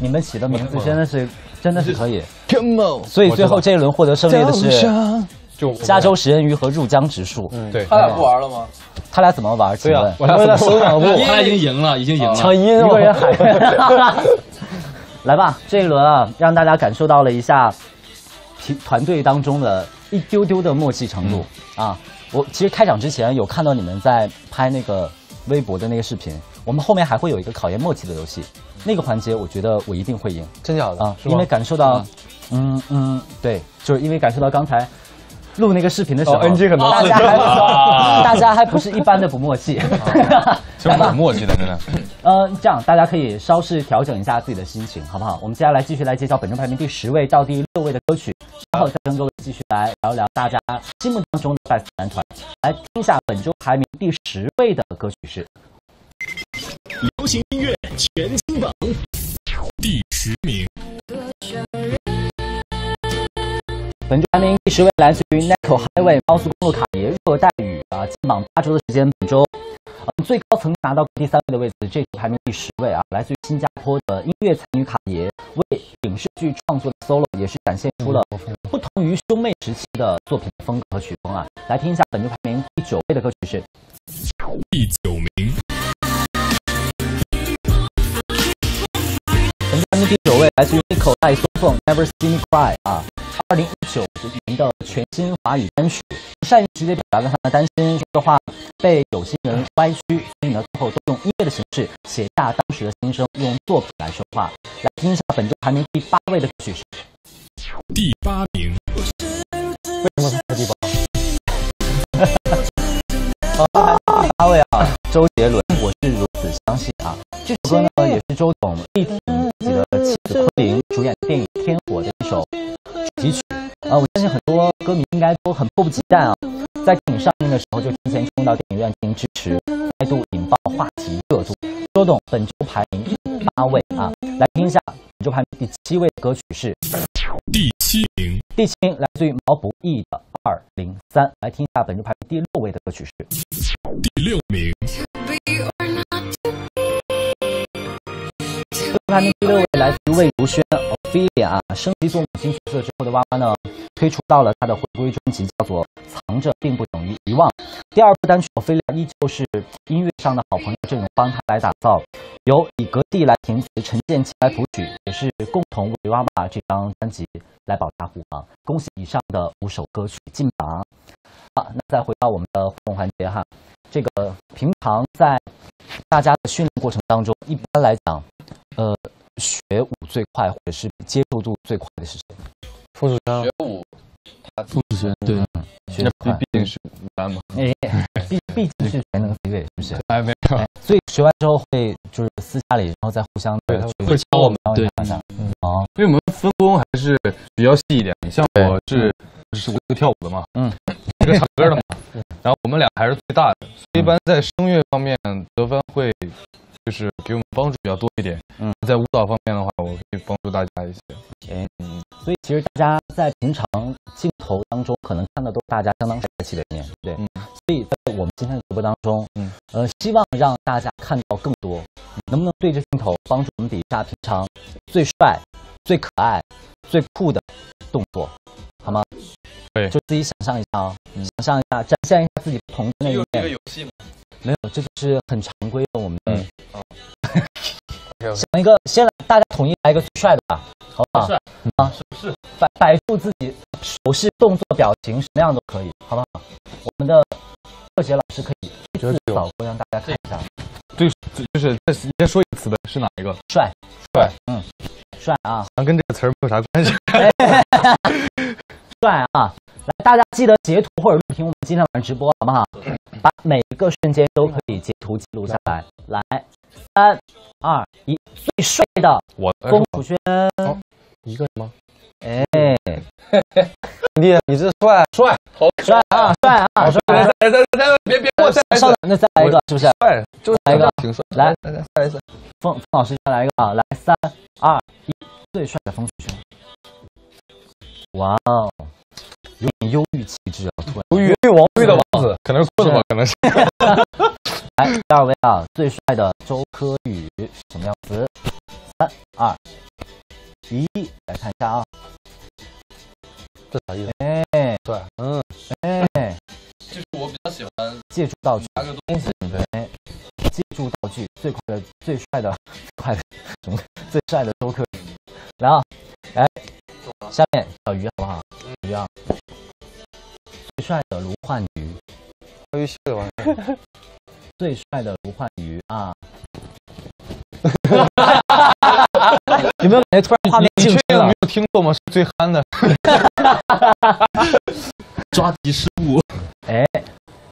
你们起的名字真的是真的是可以。Come on，所以最后这一轮获得胜利的是就加州食人鱼和入江直树。对，他俩不玩了吗？他俩怎么玩？请对啊问，我他们在手掌部他已经赢了，已经赢了。抢音一个人了。喊。[LAUGHS] 来吧，这一轮啊，让大家感受到了一下团团队当中的一丢丢的默契程度、啊。我其实开场之前有看到你们在拍那个微博的那个视频，我们后面还会有一个考验默契的游戏，那个环节我觉得我一定会赢真假的啊，因为感受到，嗯嗯，对，就是因为感受到刚才。录那个视频的时候、哦，NG 很多次大家还 [LAUGHS] 大家还不是一般的不默契，其实很默契的，真的。呃，[LAUGHS] 这样大家可以稍事调整一下自己的心情，好不好？我们接下来继续来揭晓本周排名第十位到第六位的歌曲，稍后再跟各位继续来聊一聊大家心目当中的 BEST 男团，来听一下本周排名第十位的歌曲是。流行音乐全金榜第十名，本周排名第十位来自于 Nico Highway 高速公路卡爷热带雨啊，金榜八周的时间，本周。呃最高曾拿到第三位的位置，这周排名第十位啊，来自于新加坡的音乐才女卡爷为影视剧创作的 solo 也是展现出了不同于兄妹时期的作品风格和曲风啊，来听一下本周排名第九位的歌曲是。第九名，本周排名第九位来自于 Nico 赖松凤 Never See Me Cry 啊，二零一九年的全新华语单曲，善于直接表达了他的担心，说的话被有心人歪曲，所以呢，最后都用音乐的形式写下当时的心声，用作品来说话。来听一下本周排名第八位的曲。第八名，为什么这个地方？第 [LAUGHS] 八位啊，周杰伦，我是如此相信啊。这首歌呢，也是周董力挺自己的妻子昆凌主演电影《天》曲啊。我相信很多歌迷应该都很迫不及待啊，在电影上映的时候就提前冲到电影院进行支持，再度引爆话题热度。周董本周排名第八位啊，来听一下本周排名第七位的歌曲是第七名，第七名，来自于毛不易的《二零三》，来听一下本周排名第六位的歌曲是。第六名，排名第六位来自于魏如萱 Ophelia 啊，升级做母亲角色之后的娃娃呢，推出到了他的回归专辑，叫做《藏着并不等于遗忘》。第二部单曲 Ophelia 依旧是音乐上的好朋友阵容帮他来打造，由李格弟来填词，陈建奇来谱曲，也是共同为娃娃这张专辑来保驾护航。恭喜以上的五首歌曲进榜。好，那再回到我们的互动环节哈，这个平常在大家的训练过程当中，一般来讲，呃，学舞最快或者是接受度最快的是谁？付楚生学舞，傅志璇对，学得快，毕竟是舞班嘛。哎，毕毕竟是全能 C 位，是不是？哎，没有，所以学完之后会就是私下里，然后再互相对会教我们对一下。哦，因为我们分工还是比较细一点。你像我是是我是跳舞的嘛，嗯，一个唱歌的嘛，[LAUGHS] 然后我们俩还是最大的，所以一般在声乐方面得分会就是给我们帮助比较多一点。嗯，在舞蹈方面我可以帮助大家一些。嗯，所以其实大家在平常镜头当中可能看到都是大家相当帅气的一面，对不对？所以在我们今天的直播当中，嗯，呃，希望让大家看到更多，能不能对着镜头帮助我们比一下平常最帅、最可爱、最酷的动作，好吗？对，就自己想象一下哦，想象一下，展现一下自己不同的那一面。游戏吗？没有，这就是很常规的我们的。嗯想一个，先来大家统一来一个最帅的吧，好不好？帅啊，是是，摆摆出自己手势、动作、表情，什么样都可以，好不好？我们的贺杰老师可以一次扫过让大家看一下，对，就是再你再说一个词呗，是哪一个？帅，帅，嗯，帅啊，跟这个词儿没有啥关系。[LAUGHS] 帅啊！来，大家记得截图或者录屏我们今天晚上直播，好不好？把每一个瞬间都可以截图记录下来。来，三、二、一，最帅的我风楚轩，一个人吗？哎，[LAUGHS] 兄弟，你这帅帅，好帅啊，帅啊，好帅！来来来来，别别给我再来一次上，那再来一个，是不是？帅，就来一个，挺帅。来，来来再来一次，风风老师再来一个啊！来，三、二、一，最帅的风楚轩。哇哦，有点忧郁气质啊！突然，忧郁王郁的王子，可能是困。来，第二位啊，最帅的周柯宇什么样子？三、二、一，来看一下啊！这啥意思？哎，对，嗯，哎，就是我比较喜欢借助道具，拿个东西，哎，借助道具，最快的、最帅的、[LAUGHS] 快的什么？最帅的周柯宇，来啊，来，下面小鱼好不好？小鱼啊，最帅的卢焕宇，关于戏的玩意儿，[LAUGHS] 最帅的卢焕宇啊！[LAUGHS] 有没有感觉突然画面你静止了没？有听过吗？是最憨的。[LAUGHS] 抓题失误。哎，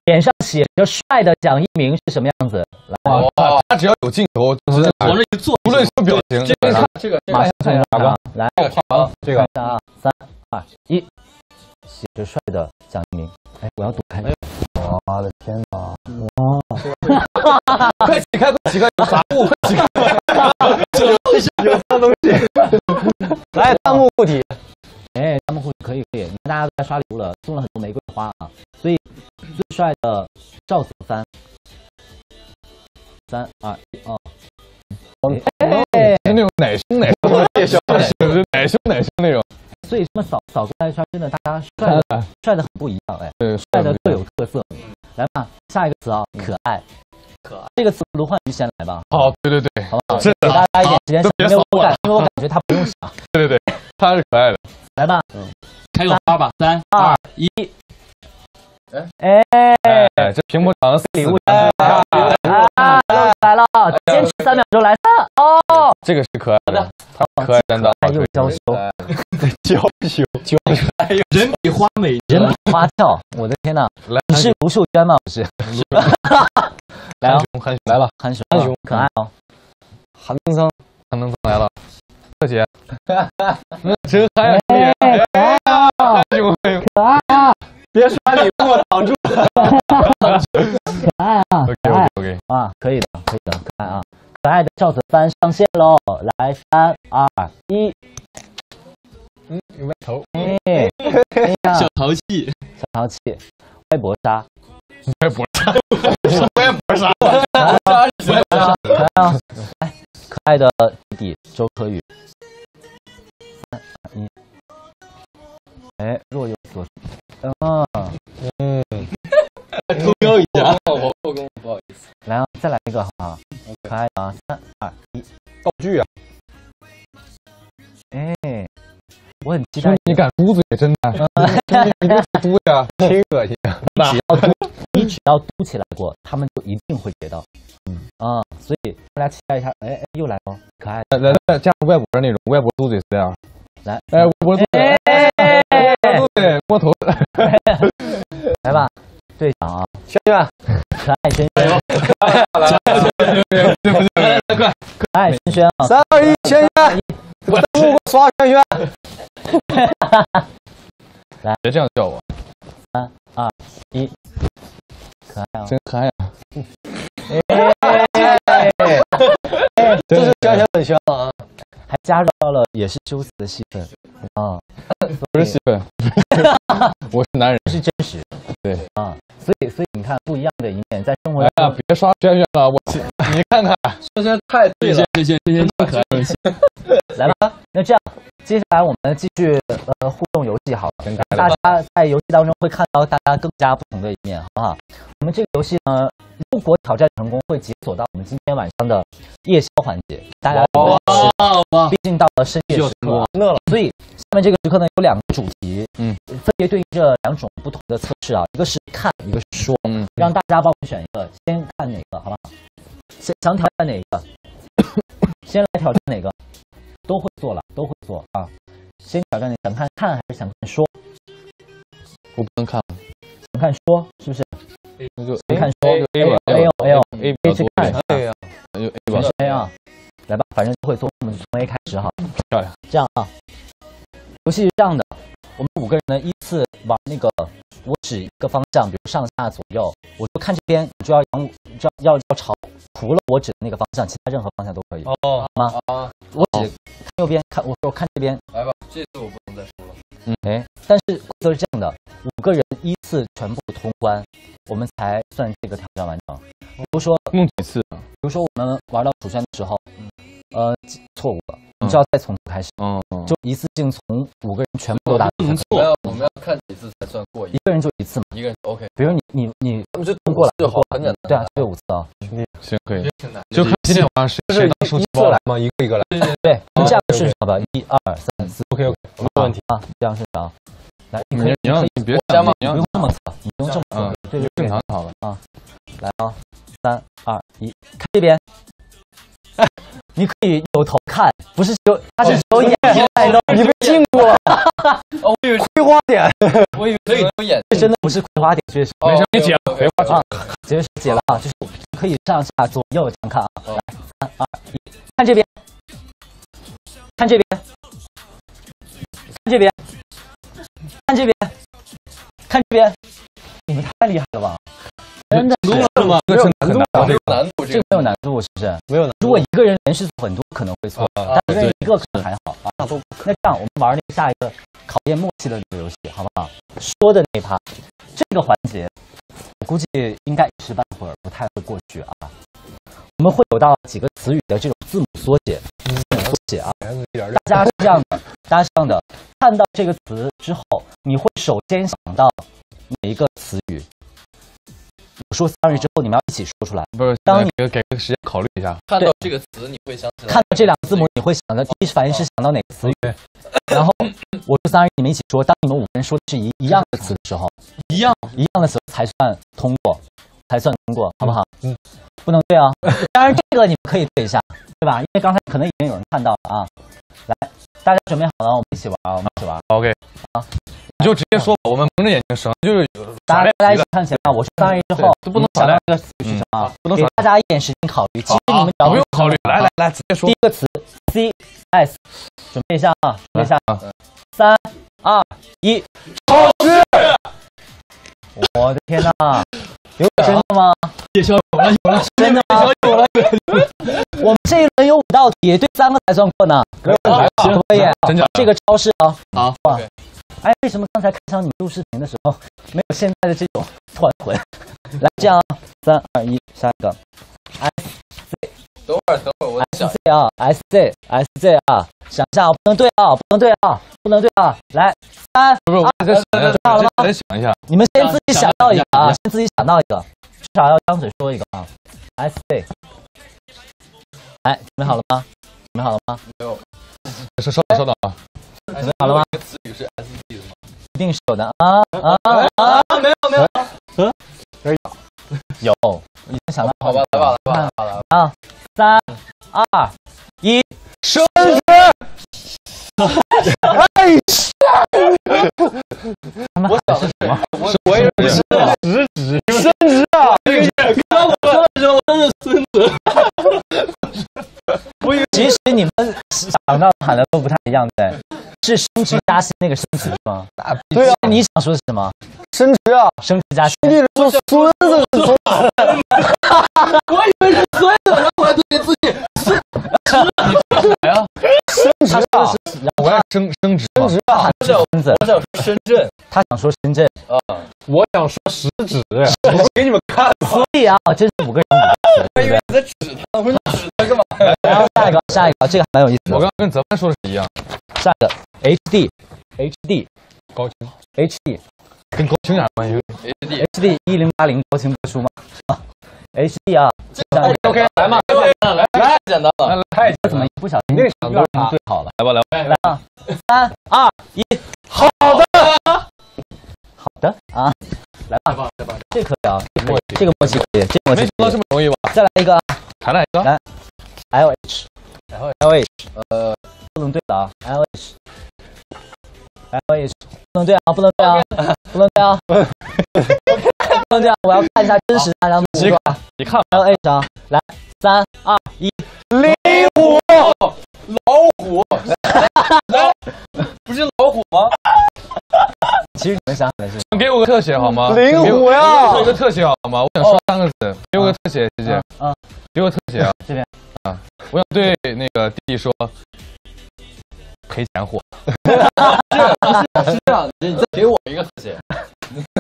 脸上写着帅的蒋一鸣是什么样子？来，哇，他只要有镜头，就是往这一坐，无论什么表情，这个这个马上看一下啊，来，这个好，这个看一下啊，三二一，写着帅的蒋一鸣。哎，我要躲开。我的天哪！快起开，快起开，杂物，快起开。有脏东西。来，弹幕护体，哎，弹幕护可以可以，你看大家都在刷礼物了，送了很多玫瑰花啊，所以最帅的赵子帆，三二一哦，哎，是那种奶凶奶凶的介绍，是奶凶奶凶那种。所以这么扫扫过来一圈，真的大家帅的帅的很不一样，哎，对，帅的各有特色。来吧，下一个词啊，可爱，可爱。这个词卢焕宇先来吧，好，对对对，好不好？是给大家一点时间因为我我感因为我感觉他不用想，[LAUGHS] 对对对，他是可爱的。来吧，开个花吧，三二一，哎。哎，这屏幕长的礼物啊，又来了，坚持三秒钟来三哦，这个是可爱的，他可爱担当，又娇羞，娇羞，娇羞，人比花美，人比花俏，我的天哪！你是卢秀娟吗？不是，[LAUGHS] 来哦，憨熊来了，憨熊，憨熊可爱哦，韩登桑，韩登桑来了，特姐，真憨呀，可爱啊，憨熊，可爱啊，别刷礼物挡住，可爱啊，OK OK OK，啊，可以的，可以的，可爱啊，可爱的赵子帆上线喽，来三二一，嗯，有没头？哎，哎呀，小淘气，小淘气，歪脖杀，歪脖杀，歪脖杀，可爱啊，来，可爱的弟弟周柯宇，三二一，哎，若有所思，啊，嗯，偷瞄一下，我后宫不好意思，来啊，再来一个好不好？可爱的啊，三二一，道具啊，我很期待，你敢嘟嘴，真的，[LAUGHS] 你别嘟呀，挺恶心。[LAUGHS] 只要嘟，[LAUGHS] 你只要嘟起来过，他们就一定会接到。嗯啊，所以大家期待一下，哎哎，又来了，可爱的，来来加外国的那种，外脖嘟嘴是这样，来，哎，外脖嘟嘴，哎，嘟嘴，摸头，来吧，队长啊，轩轩，可爱轩轩，可爱轩轩啊，三二一，轩轩，我登录给我刷轩轩，别这样叫我，三二一，可爱啊，真可爱啊，这是轩轩本轩啊，还加入到了也是羞涩的戏份啊，不是戏份，我是男人，是真实，对啊，所以所以看不一样的一面，在生活哎呀，中，别刷轩轩了，我 [LAUGHS] 你看看，轩轩太对了，轩轩轩轩可爱了，来吧，那这样，接下来我们继续呃互动游戏好了，大家在游戏当中会看到大家更加不同的一面，好不好？我们这个游戏呢，如果挑战成功，会解锁到我们今天晚上的夜宵环节，大家有哇哇，毕竟到了深夜时刻，乐了。所以下面这个时刻呢有两个主题，嗯，分别对应着两种不同的测试啊，一个是看，一个是说，嗯，让大家帮我选一个，先看哪个，好不好？先想挑战哪一个？[COUGHS] 先来挑战哪个？都会做了，都会做啊。先挑战哪个？想看看还是想看说？我不能看，想看说是不是？那就想看说 A 吧 A 哦 A 哦 A 比 A 较多去看一点。A 啊，那就 A 全吧是。A 啊，来吧，反正都会做，我们从 A 开始哈。漂亮。这样啊，游戏是这样的，我们五个人呢依次往那个我指一个方向，比如上下左右，我说看这边，你就要往就要要要朝除了我指的那个方向，其他任何方向都可以，哦好吗？啊，我指看右边，看我说看这边，来吧，这次我不能再说了。哎，但是规则是这样的，五个人依次全部通关，我们才算这个挑战完成。比如说，弄几次啊？比如说我们玩到蜀山的时候，呃，错误了，你就要再从头开始，嗯，就一次性从五个人全部都打我们要我们要看几次才算过瘾一？个人就一次嘛。一个人 OK，比如你你你那么就通过了，就好，很简单。对啊，就有五次啊。行可以。就看今天晚上谁谁当收一集包了。次来吗？一个一个来。对，就这样顺序好吧？一二三四 OK OK，没有问题。啊，这样顺序啊。来，你你可以你让你别你让不用这么测，你不用这么嗯测，对对对正常，就好了。来啊，三二一，看这边。哎，[LAUGHS] 你可以扭头看，不是只有，他是只有眼睛看的，你被禁锢了。哦，我以为葵花点，我以为可以有眼这真的不是葵花点，这是哦没事，你解了，别，OK，OK，挂啊，直接是解了啊，就是可以上下左右这样看啊。哦来，三二一，看这边，看这边，看这边，看这边，看这边，你们太厉害了吧！真的是是吗？这个很难啊，这有个难度这个没有难度，是不是？没有难如果一个人连续错很多可能会错，啊但一个人一个可能还好啊。那这样，我们玩那个下一个考验默契的这个游戏，好不好？说的那一趴，这个环节，我估计应该一时半会儿不太会过去啊。我们会有到几个词语的这种字母缩写，缩写啊。大家是这样的，大家是这样的，看到这个词之后，你会首先想到哪一个词语？我说三二一之后，你们要一起说出来。不是，当你给给个时间考虑一下。看到这个词你会想起来看到这两个字母，你会想到第一反应是想到哪个词语？然后我说三二一，你们一起说。当你们五个人说的是一一样的词的时候，一样一样的词才算通过，才算通过，好不好？嗯，不能对啊。当然这个你们可以对一下，对吧？因为刚才可能已经有人看到了啊。来，大家准备好了，我们一起玩啊，我们一起玩。OK，好，你就直接说吧，我们蒙着眼睛省，就是大家大家一起的。看起来，我说三二一之后，都不能想到耍赖这个词语是什么啊？不能耍给大家一点时间考虑。其实你们不用考虑，来来来，直接说第。一个词 C S，准备一下啊，准备一下啊，三二一，超市！我的天哪，有 [LAUGHS] 真的吗？夜宵有了有了，真的吗？有了，这一轮有五道题，对三个才算过呢。可以，真假的这个超市啊，好哇！哎，为什么刚才看上你们录视频的时候没有现在的这种团魂？[LAUGHS] 来，这样啊，三二一，下一个，S，等会儿等会儿我 S 想 C 啊，S Z S Z 啊，想一下啊，不能对啊，不能对啊，不能对啊！来，三不是，我再想一下，好了吗我再想一下。你们先自己想到一个啊，先自己想到一个，至少要张嘴说一个啊。S C，来，准备好了吗？准备好了吗？没有稍稍等稍等啊，准备好了吗？这个词语是 S D 的吗？一定是有的啊啊啊！没有没有，有，已经想到好吧，来吧来吧来吧来吧，啊！三二一，生日，哎，他 [LAUGHS] 们我想喊是什么？我我也是食指，生日啊！刚我说的时候，我真是孙子。其实你们想到喊的都不太一样，对？是升职加薪那个升职吗？对啊，你想说是什么？升职啊！升职加薪。兄弟说孙子是从我以为是孙子，然后我还特别自信。来啊！他说的是，然后我要升升职升职啊喊的是孙子，我想说深圳他想说深圳，啊，我想说食指，我给你们看。所以啊，这是五个人我以为，你在指他，我说你指他干嘛？下一个，这个还蛮有意思的。我刚刚跟泽曼说的是一样，下一个 HD HD 高清。HD 跟高清有啥关系？H D HD 一零八零高清播出吗？[LAUGHS] 啊，HD 啊，下一个。OK 来嘛，来来太简单了，太这怎么一不小心那个又让他们对好了？来吧来吧，来啊，三二一，好的，好的啊，来吧，这可以啊，这个这个默契可以，这个默没想到契可以这么容易吧？再来一个啊。还来一个？来 LH LH LH 呃不能对的啊，LH，LH，不能这样，不能这样，不能这样，不能这样，我要看一下真实的两组啊！你看，还有 A 张，来，三二一，李虎，老虎，来，不是老虎吗？其实你们想想的是，给我个特写好吗？灵虎呀给我个特写好吗？我想说三个字，给我个特写，谢谢。啊，给我特写啊！这边，我想对那个弟弟说，赔钱货。[LAUGHS] 是这样，你再给我一个特写。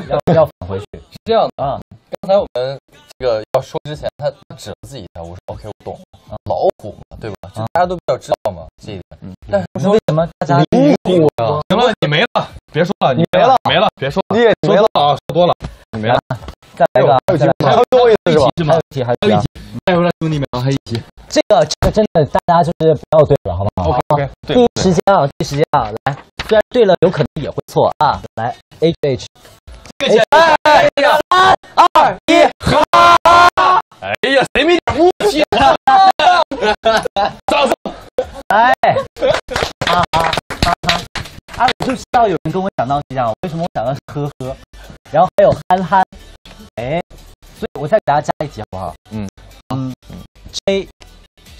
要要返回去。是这样的啊，刚才我们这个要说之前，他指了自己一下，我说 OK，我懂了，老虎嘛，对吧？就大家都比较知道嘛，这一点。但是那为什么大家？行了，你没了，别说了，你没了，没了，别说了，你也说多了啊，说多了，你没了。再来一个，还有再来一个还有多一次是吧？还有一题，还有一题，加油了，兄弟们，还有一题。这个这个真的大家就是不要对了，好不好对第一时间啊，第一时间啊，来，虽然对了，有可能也会错啊，来，H H，这个哎呀，三二一，哎呀，谁没点默契？上次来！啊，我就知道有人跟我想到这样，为什么我想到呵呵？然后还有憨憨，哎，所以我再给大家加一题好不好？嗯嗯，J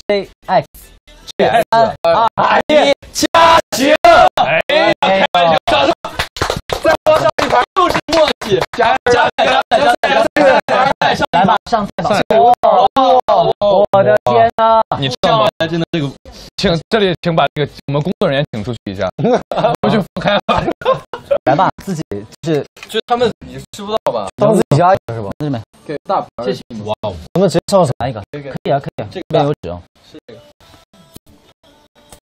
J X J 三二一加油，哎，开玩笑，上，再往上一排又是默契，加加加加加加加，来吧，上菜吧，哦，我的天。呐！你知道吗？真的这个，请这里请把这个我们工作人员请出去一下，[LAUGHS] 我去开了。来吧，自己就是就他们你吃不到吧？帮自己加一个是吧？同志们，给大盘儿谢谢哇哦，咱们直接上手，来一个，可以啊，可以啊，这边有纸啊。是这个，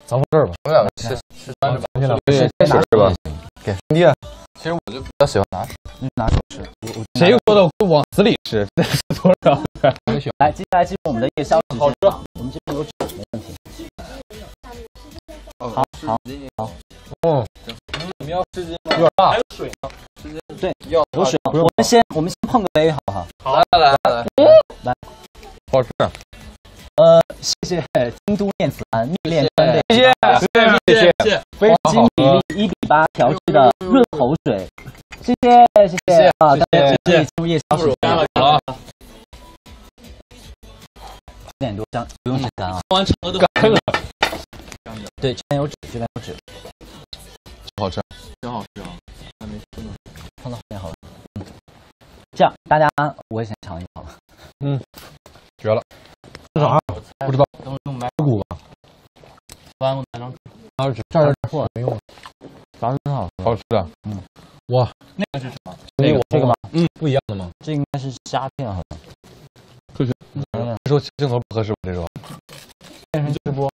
咱放这儿吧。我们两个吃吃三十吧。给兄弟，其实我就比较喜欢拿手。嗯，拿手吃。谁说的？往死里吃，这是？[LAUGHS] 多少？来，接下来进入我们的夜宵时间。好。吃，我们这边有，没问题。好。好。好，嗯，你们要湿巾吗？有点大。还有水吗？湿巾对，有水。我们先我们先碰个杯，好。不好？来来来来，来，好。吃。呃，谢谢京都念慈庵蜜炼川贝，谢谢谢谢谢谢，金比例一比八调制的润喉水，谢谢。谢谢。啊，大家可以进入夜宵时间了。好了，十点多，张不用时间啊。完成了都干了，对，这边有纸，这边有纸，好吃。真好吃啊！还没吃呢放到后面好了。嗯，这样大家我也先尝一个好了。绝了。这啥？不知道。等会用麦排骨吧？完我拿张纸。啊，这儿错没用。炸的真好。好吃的，嗯，哇，那个是什么？这个这个吗？嗯，不一样的吗？这应该是虾片好像。这是嗯，这时候镜头不合适吧？这时候变成直播。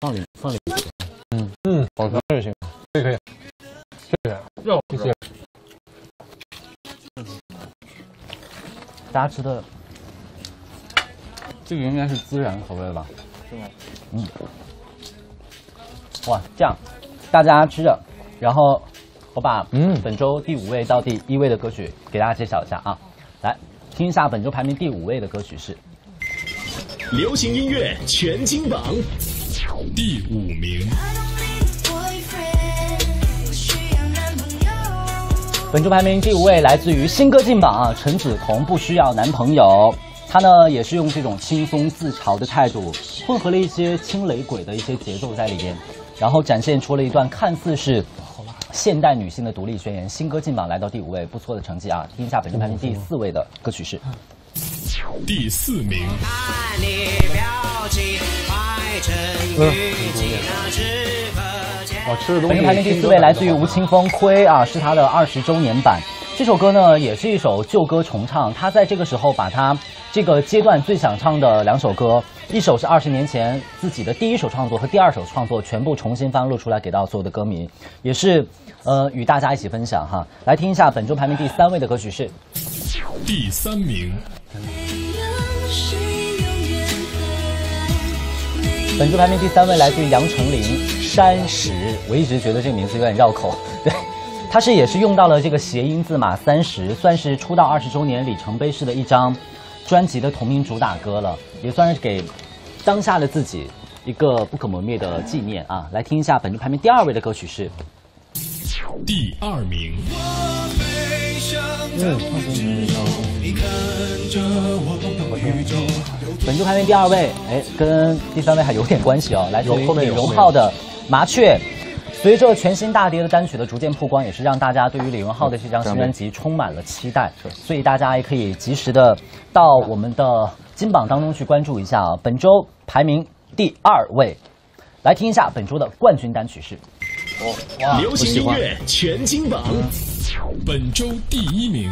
放里放里。嗯嗯，好吃就行，可以可以。谢谢，肉谢谢。大家吃的这个应该是孜然口味吧？是吗？嗯。哇，这样大家吃着，然后我把嗯本周第五位到第一位的歌曲给大家揭晓一下啊，来听一下本周排名第五位的歌曲是流行音乐全金榜第五名。本周排名第五位，来自于新歌进榜啊，陈梓童不需要男朋友。他呢也是用这种轻松自嘲的态度，混合了一些轻雷鬼的一些节奏在里边，然后展现出了一段看似是现代女性的独立宣言。新歌进榜来到第五位，不错的成绩啊！听一下本周排名第四位的歌曲是。第四名。哇，吃的东西。本周排名第四位来自于吴青峰《亏》啊，是他的二十周年版。这首歌呢，也是一首旧歌重唱。他在这个时候把他这个阶段最想唱的两首歌，一首是二十年前自己的第一首创作和第二首创作，全部重新翻录出来给到所有的歌迷，也是呃与大家一起分享哈。来听一下本周排名第三位的歌曲是第三名。本周排名第三位来自于杨丞琳《山石》，我一直觉得这个名字有点绕口，对。它是也是用到了这个谐音字嘛，三十算是出道二十周年里程碑式的一张专辑的同名主打歌了，也算是给当下的自己一个不可磨灭的纪念啊！来听一下本周排名第二位的歌曲是。第二名，本周排名第二位，哎，跟第三位还有点关系哦，来自于李荣浩的《麻雀》。随着全新大碟的单曲的逐渐曝光，也是让大家对于李荣浩的这张新专辑充满了期待。所以大家也可以及时的到我们的金榜当中去关注一下啊。本周排名第二位，来听一下本周的冠军单曲是。流行音乐全金榜，本周第一名。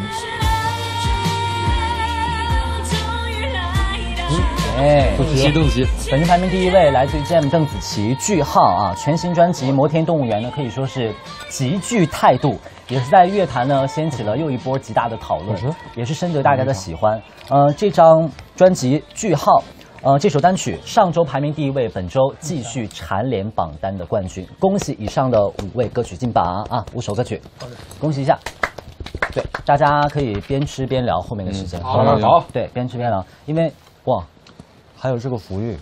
哎，邓紫棋，邓紫棋，本期排名第一位来自于 Jam 邓紫棋句号啊，全新专辑《摩天动物园》呢可以说是极具态度，也是在乐坛呢掀起了又一波极大的讨论，也是深得大家的喜欢。呃，这张专辑句号。呃，这首单曲上周排名第一位，本周继续蝉联榜单的冠军。恭喜以上的五位歌曲进榜啊，五首歌曲，恭喜一下。对，大家可以边吃边聊后面的时间，好吗？好对，边吃边聊，因为哇，还有这个福玉，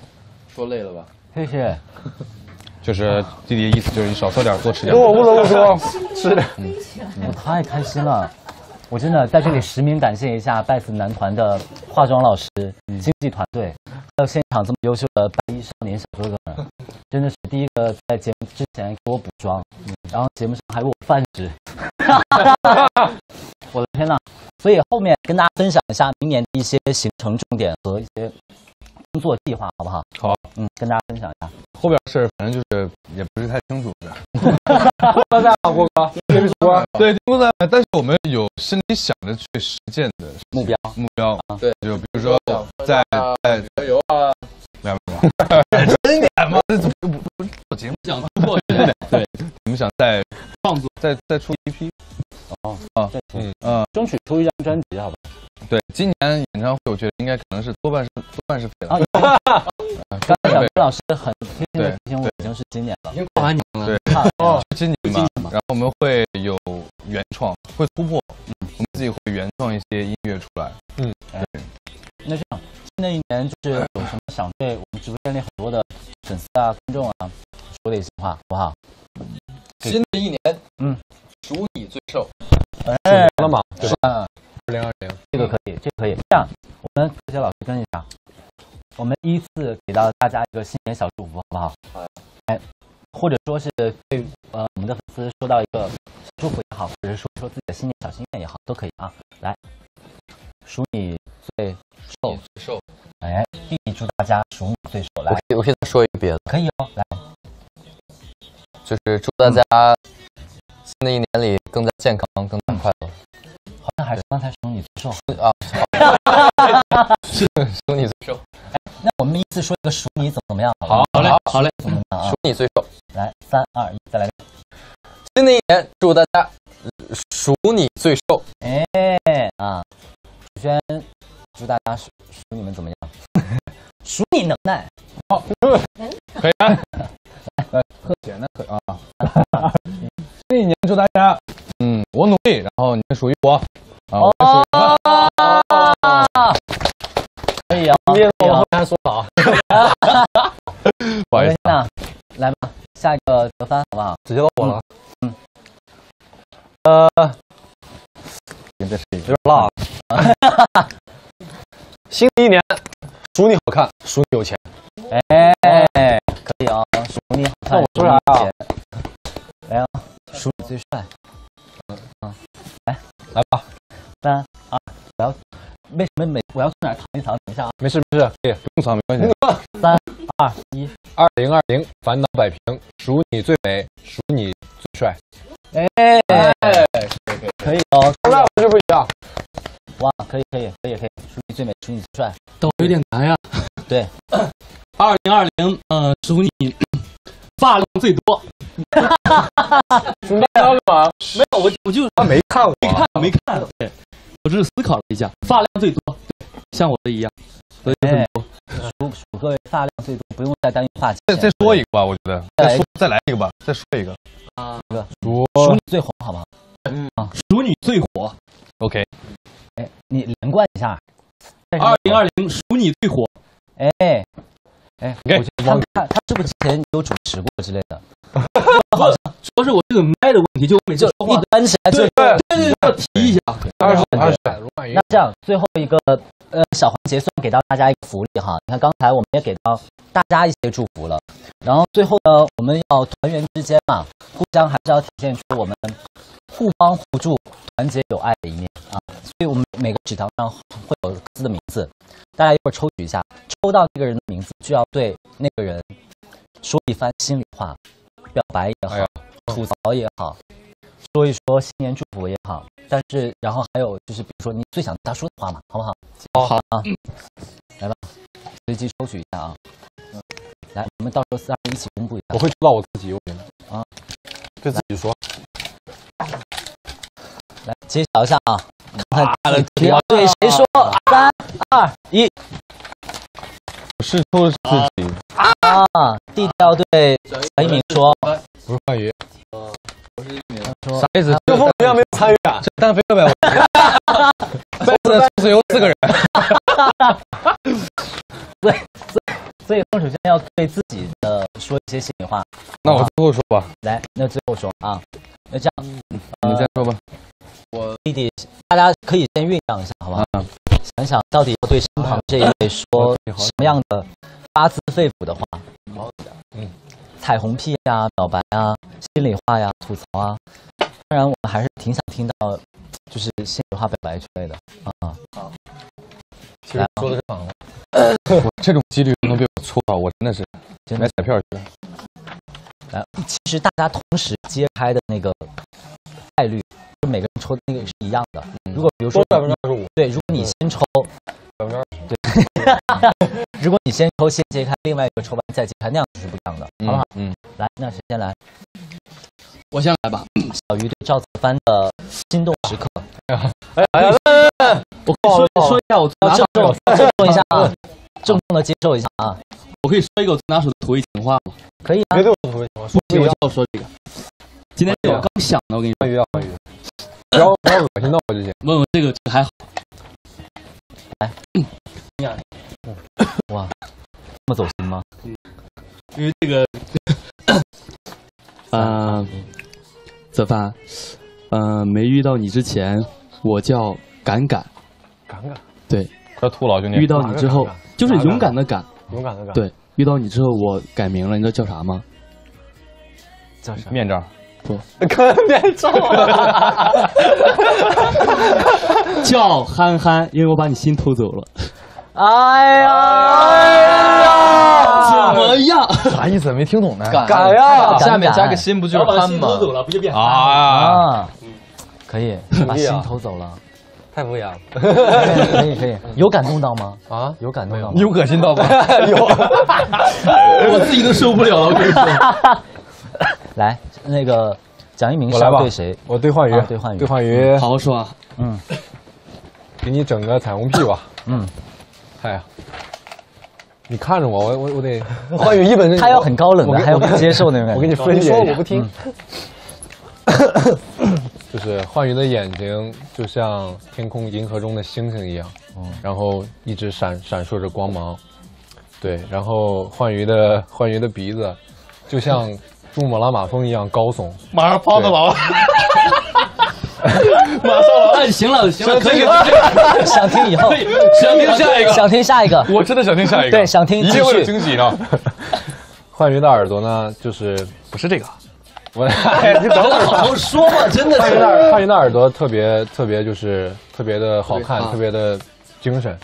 说累了吧？谢谢。就是弟弟的意思就是你少说点，多吃点。我不得不说，[LAUGHS] 是的，我太开心了，我真的在这里实名感谢一下拜子男团的化妆老师、经纪团队，还有现场这么优秀的白衣少年小哥哥们，真的是第一个在节目之前给我补妆，然后节目上还为我饭吃，[LAUGHS] 我的天呐！所以后面跟大家分享一下明年的一些行程重点和一些工作计划，好不好？好，嗯，跟大家分享一下。后边事儿反正就是也不是太清楚的。大家好，郭哥。[LAUGHS] 对，工作但是我们有心里想着去实践的目标目标。对，就比如说在在加油啊！没有没有，[LAUGHS] 真点嘛，这怎么不不做节目想突破一点，[LAUGHS] 对，我们想再创作，再再出一批。哦啊，嗯嗯，争取出一张专辑，好吧？对，今年演唱会我觉得应该可能是多半是多半是废了。[LAUGHS] 刚才小郭老师很贴心的提醒我，已经是今年了，已经过完年了。对，哦，今年嘛，然后我们会有原创，会突破，我们自己会原创一些音乐出来。嗯，对。那这样，新的一年就是有什么想对我们直播间里很多的粉丝啊、观众啊说的一些话，好不好？新的一年，嗯，数你最瘦。哎，了嘛，对吧？二零二零，这个可以，这个可以。这样，我们这些老师跟一下，我们依次给到大家一个新年小祝福，好不好？好。哎，或者说是对呃我们的粉丝说到一个祝福也好，或者是说说自己的新年小心愿也好，都可以啊。来，数你最瘦，最瘦。哎，弟弟祝大家数你最瘦。来，我可以再说一个别的，可以哦。来，就是祝大家新的一年里更加健康、更加快乐。好像还是刚才数你最瘦啊，是数你最瘦。那我们依次说一个数你怎么怎么样？好，好嘞，好嘞，怎么样啊？数你最瘦。来，三二一，再来。新的一年，祝大家数你最瘦。哎啊，首先祝大家数数你们怎么样？[LAUGHS] 数你能耐。好，可以啊。来，喝血呢？可以啊。[LAUGHS] 新一年祝大家，嗯，我努力，然后你们属于我。啊，我们属于可以啊，我后面说好。[LAUGHS] 不好意思啊，来吧，下一个得分好不好？直接到我了。嗯。呃，有点辣。[LAUGHS] 新的一年，数你好看，数你有钱。哎，可以啊，数你好看，我说啥啊？数你最帅。嗯嗯，来来吧，三二，我要为什么每我要去哪儿藏一藏？等一下啊，没事没事，可以不用藏没关系。三二一，二零二零烦恼摆平，数你最美，数你最帅。哎哎，可以可以可以哦，那我就不一样。哇，可以可以可以可以，数你最美，数你最帅，都有点难呀。对，二零二零，呃，数你 [COUGHS] 发量最多。数你干嘛？没有，我我就他没看我，没看没看。对，我只是思考了一下，发量最多，像我的一样，所以很多。数数各位发量最多，不用再担心发际。再再说一个吧，我觉得再说再来一个吧，再说一个啊，数数你最火，好不好？嗯啊，数你最火。OK，哎，你连贯一下。二零二零数你最火。哎，哎，给我觉得他是不是之前有主持过之类的？[LAUGHS] 好像主要是我这个麦的问题，就我每次说话一端起来就对对对对，要提一下。二十二十，那这样，最后一个呃小环节算给到大家一个福利哈。你看刚才我们也给到大家一些祝福了，然后最后呢，我们要团圆之间嘛，互相还是要体现出我们互帮互助、团结友爱的一面啊。所以我们每个纸条上会有各自的名字，大家一会儿抽取一下，抽到那个人的名字就要对那个人说一番心里话，表白也好，吐槽也好。说一说新年祝福也好，但是然后还有就是，比如说你最想对他说的话嘛，好不好？好啊，来吧，随机抽取一下啊。来，我们到时候三人一起公布一下。我会知道我自己，我觉得啊，对自己说。来揭晓一下啊，看看你要对谁说？三二一，我是抽自己，啊，弟弟要对陈一鸣说，不是幻宇。说啥意思？这风一样没有参与啊？这单飞了呗？我班子只有四个人。[LAUGHS] 对，所以所以风首先要对自己的说一些心里话。那我最后说吧。来，那最后说啊，那这样，你再说吧。我弟弟，大家可以先酝酿一下，好不好？想想到底要对身旁这一位说什么样的发自肺腑的话。嗯，彩虹屁呀、表白啊、心里话呀、吐槽啊。当然，我们还是挺想听到，就是心里话表白之类的啊。好，其实说的是反了。我这种几率能被我错到，我真的是买彩票去了。来，其实大家同时揭开的那个概率，就每个人抽的那个是一样的。如果比如说百分之二十五，对，如果你先抽百分之二十，对，如果你先抽先揭开，另外一个抽完再揭开，那样就是不一样的，好不好？嗯，来，那谁先来？我先来吧。小鱼对赵子帆的心动时刻，[LAUGHS] 哎哎呀，我说说一下我郑重郑重一下啊，的接受一下啊，我可以说一个我最拿手的土味情话吗？可以啊绝。对有土味情话，说不行，我就要说这个。今天我刚想的，我跟你说，欢愉啊，欢愉。不要不要恶心到我就行。问问这个这个还好。哇，这么走心吗？因为这个，[COUGHS] 呃，子帆，呃，没遇到你之前，我叫敢敢，敢敢，对，快吐了，兄弟。遇到你之后，就是勇敢的敢，勇敢的敢，对，遇到你之后，我改名了，你知道叫啥吗？叫啥？面罩。不，跟面罩啊，[LAUGHS] 叫憨憨，因为我把你心偷走了。哎呀，哎呀，怎么样？啥意思？没听懂呢。敢呀！下面加个心不就是憨吗？了，不就变啊！啊，可以，把心偷走了，太不一样了 [LAUGHS] 可以可以，有感动到吗？啊！有感动到吗？有恶心到吗？[LAUGHS] 有，[LAUGHS] 我自己都受不了了，我跟你说。来，那个蒋一鸣是我来吧要对谁？我对幻宇啊，对幻鱼对幻宇，好好说啊。嗯给你整个彩虹屁吧。嗯，哎呀，你看着我，我我我得，欢愉一本正经，他要很高冷的，还要不接受那种感觉。我给你分析，你说我不听。就是幻宇的眼睛就像天空银河中的星星一样，嗯然后一直闪闪烁着光芒。对，然后幻宇的幻宇的鼻子就像珠穆朗玛峰一样高耸。马上胖子了，哎，行了行了，可以，[LAUGHS] 想听以后，想听下一个。想听下一个。我真的想听下一个。对想听一定会有惊喜的。[LAUGHS] 幻宇的耳朵呢，就是不是这个，我，[LAUGHS] 你等会儿好好说嘛，真的是幻宇的。耳朵特别特别就是特别的好看，啊特别的精神。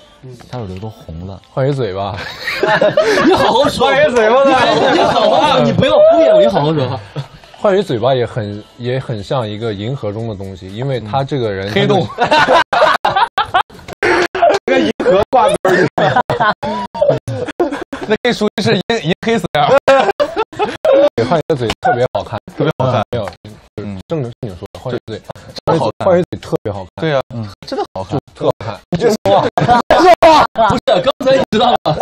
他耳朵都红了。换一嘴巴，[LAUGHS] 你好好说。幻宇嘴巴呢？你好好说，你不要敷衍我，你好好说话。[LAUGHS] 换一嘴巴也很也很像一个银河中的东西，因为他这个人黑洞，跟银河挂钩儿。那可以属于是银银黑色呀。幻宇的嘴特别好看，特别好看，没有，就是正正经说，幻宇嘴，真好看特别好看，对呀，真的好看。特好看。你这说话，不是，刚才你知道吗？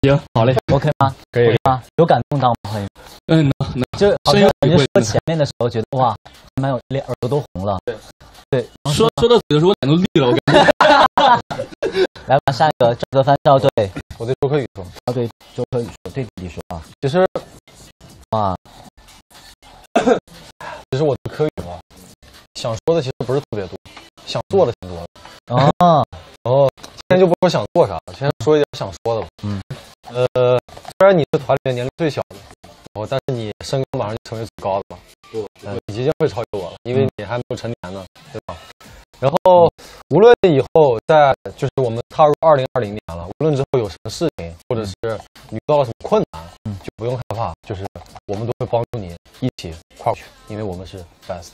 行，[LAUGHS] 行，好嘞，OK 吗？可以吗？有感动到吗？欢迎。嗯，能能，就好像感觉说前面的时候，觉得哇，蛮有，连耳朵都红了。对对，说说到嘴的时候，我脸都绿了，我感觉。[LAUGHS] 来吧，下一个赵德帆赵队，我对周柯宇说，啊对周柯宇说，对弟弟说啊。其实，啊，其实我对柯宇嘛，想说的其实不是特别多，想做的挺多的。啊，然后今天就不说想做啥了，先说一点想说的吧。嗯，呃，虽然你是团里面年龄最小的，然后但是你身高马上就成为最高的了，对，呃，你即将会超越我了，因为你还没有成年呢，对吧？然后无论以后在就是我们踏入二零二零年了，无论之后有什么事情，或者是你遇到了什么困难，就不用害怕，就是我们都会帮助你一起跨过去，因为我们是 best。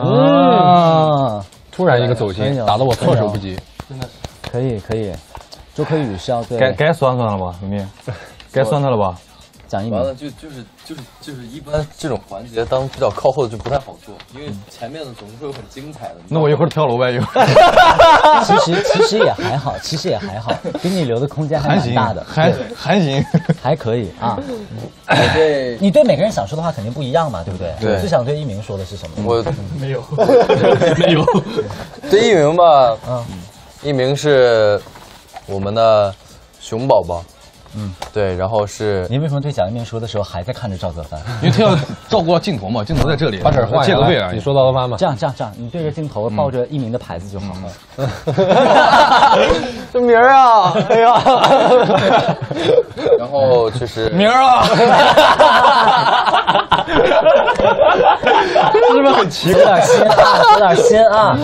啊，突然一个走心打得我措手不及。真的可以可以，周柯宇是要对该该酸酸了吧，明明，该酸他了吧？讲一完了就就是就是就是一般这种环节当比较靠后的就不太好做，因为前面的总是会有很精彩的。那我一会儿跳楼呗，一会儿。[LAUGHS] 其实其实也还好，其实也还好，给你留的空间还蛮大的，还还行，还可以啊。你对你对每个人想说的话肯定不一样嘛，对不对？对你最想对一鸣说的是什么？我没有 [LAUGHS] 没有，[LAUGHS] 对一鸣吧，嗯，一鸣是我们的熊宝宝，嗯，对，然后是您为什么对贾一鸣说的时候还在看着赵泽帆？[LAUGHS] 因为他要照顾到镜头嘛，镜头在这里，把这儿换下来借个位啊。你说到了吗？这样这样这样，你对着镜头抱着一鸣的牌子就好了。[LAUGHS] 这名儿啊，哎呀，[LAUGHS] 然后就是名儿啊，是不是很奇有点心啊，有点心啊。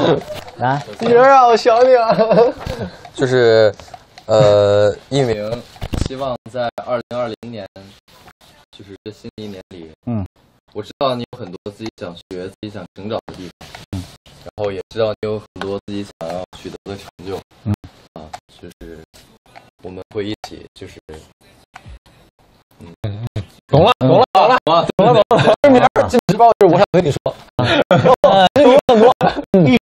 来，名儿啊，我想你啊。就是呃，一鸣希望在二零二零年，就是这新的一年里，嗯，我知道你有很多自己想学、自己想成长的地方，嗯，然后也知道你有很多自己想要取得的成就，嗯，啊，就是我们会一起，就是懂了，懂了，懂了，懂了，懂了，懂了。这名儿，这直报就是我想跟你说，这有很多，嗯，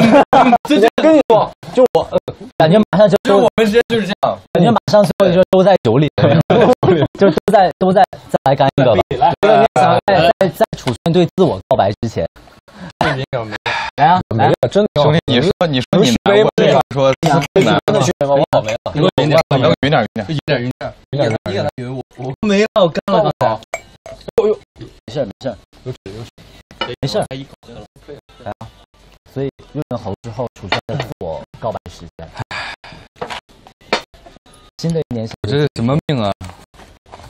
直接跟你说，就我，感觉马上就就我们之间就是这样，感觉马上所有就都在酒里，[LAUGHS] 就都在都在再来干一个吧。[LAUGHS] 来在在在在楚轩对自我告白之前，来啊，来，真的兄弟，你说你说你难，我这说不难，真的学吗？我好没了。你给我匀点，你给我匀点匀点。匀点匀点。你给他你给他以为我我没有，我刚了刚才。没事没事，有纸有纸。没事。一口就了，可以来啊！所以润了喉之后，楚轩的自我告白时间。新的一年，我这是什么命啊？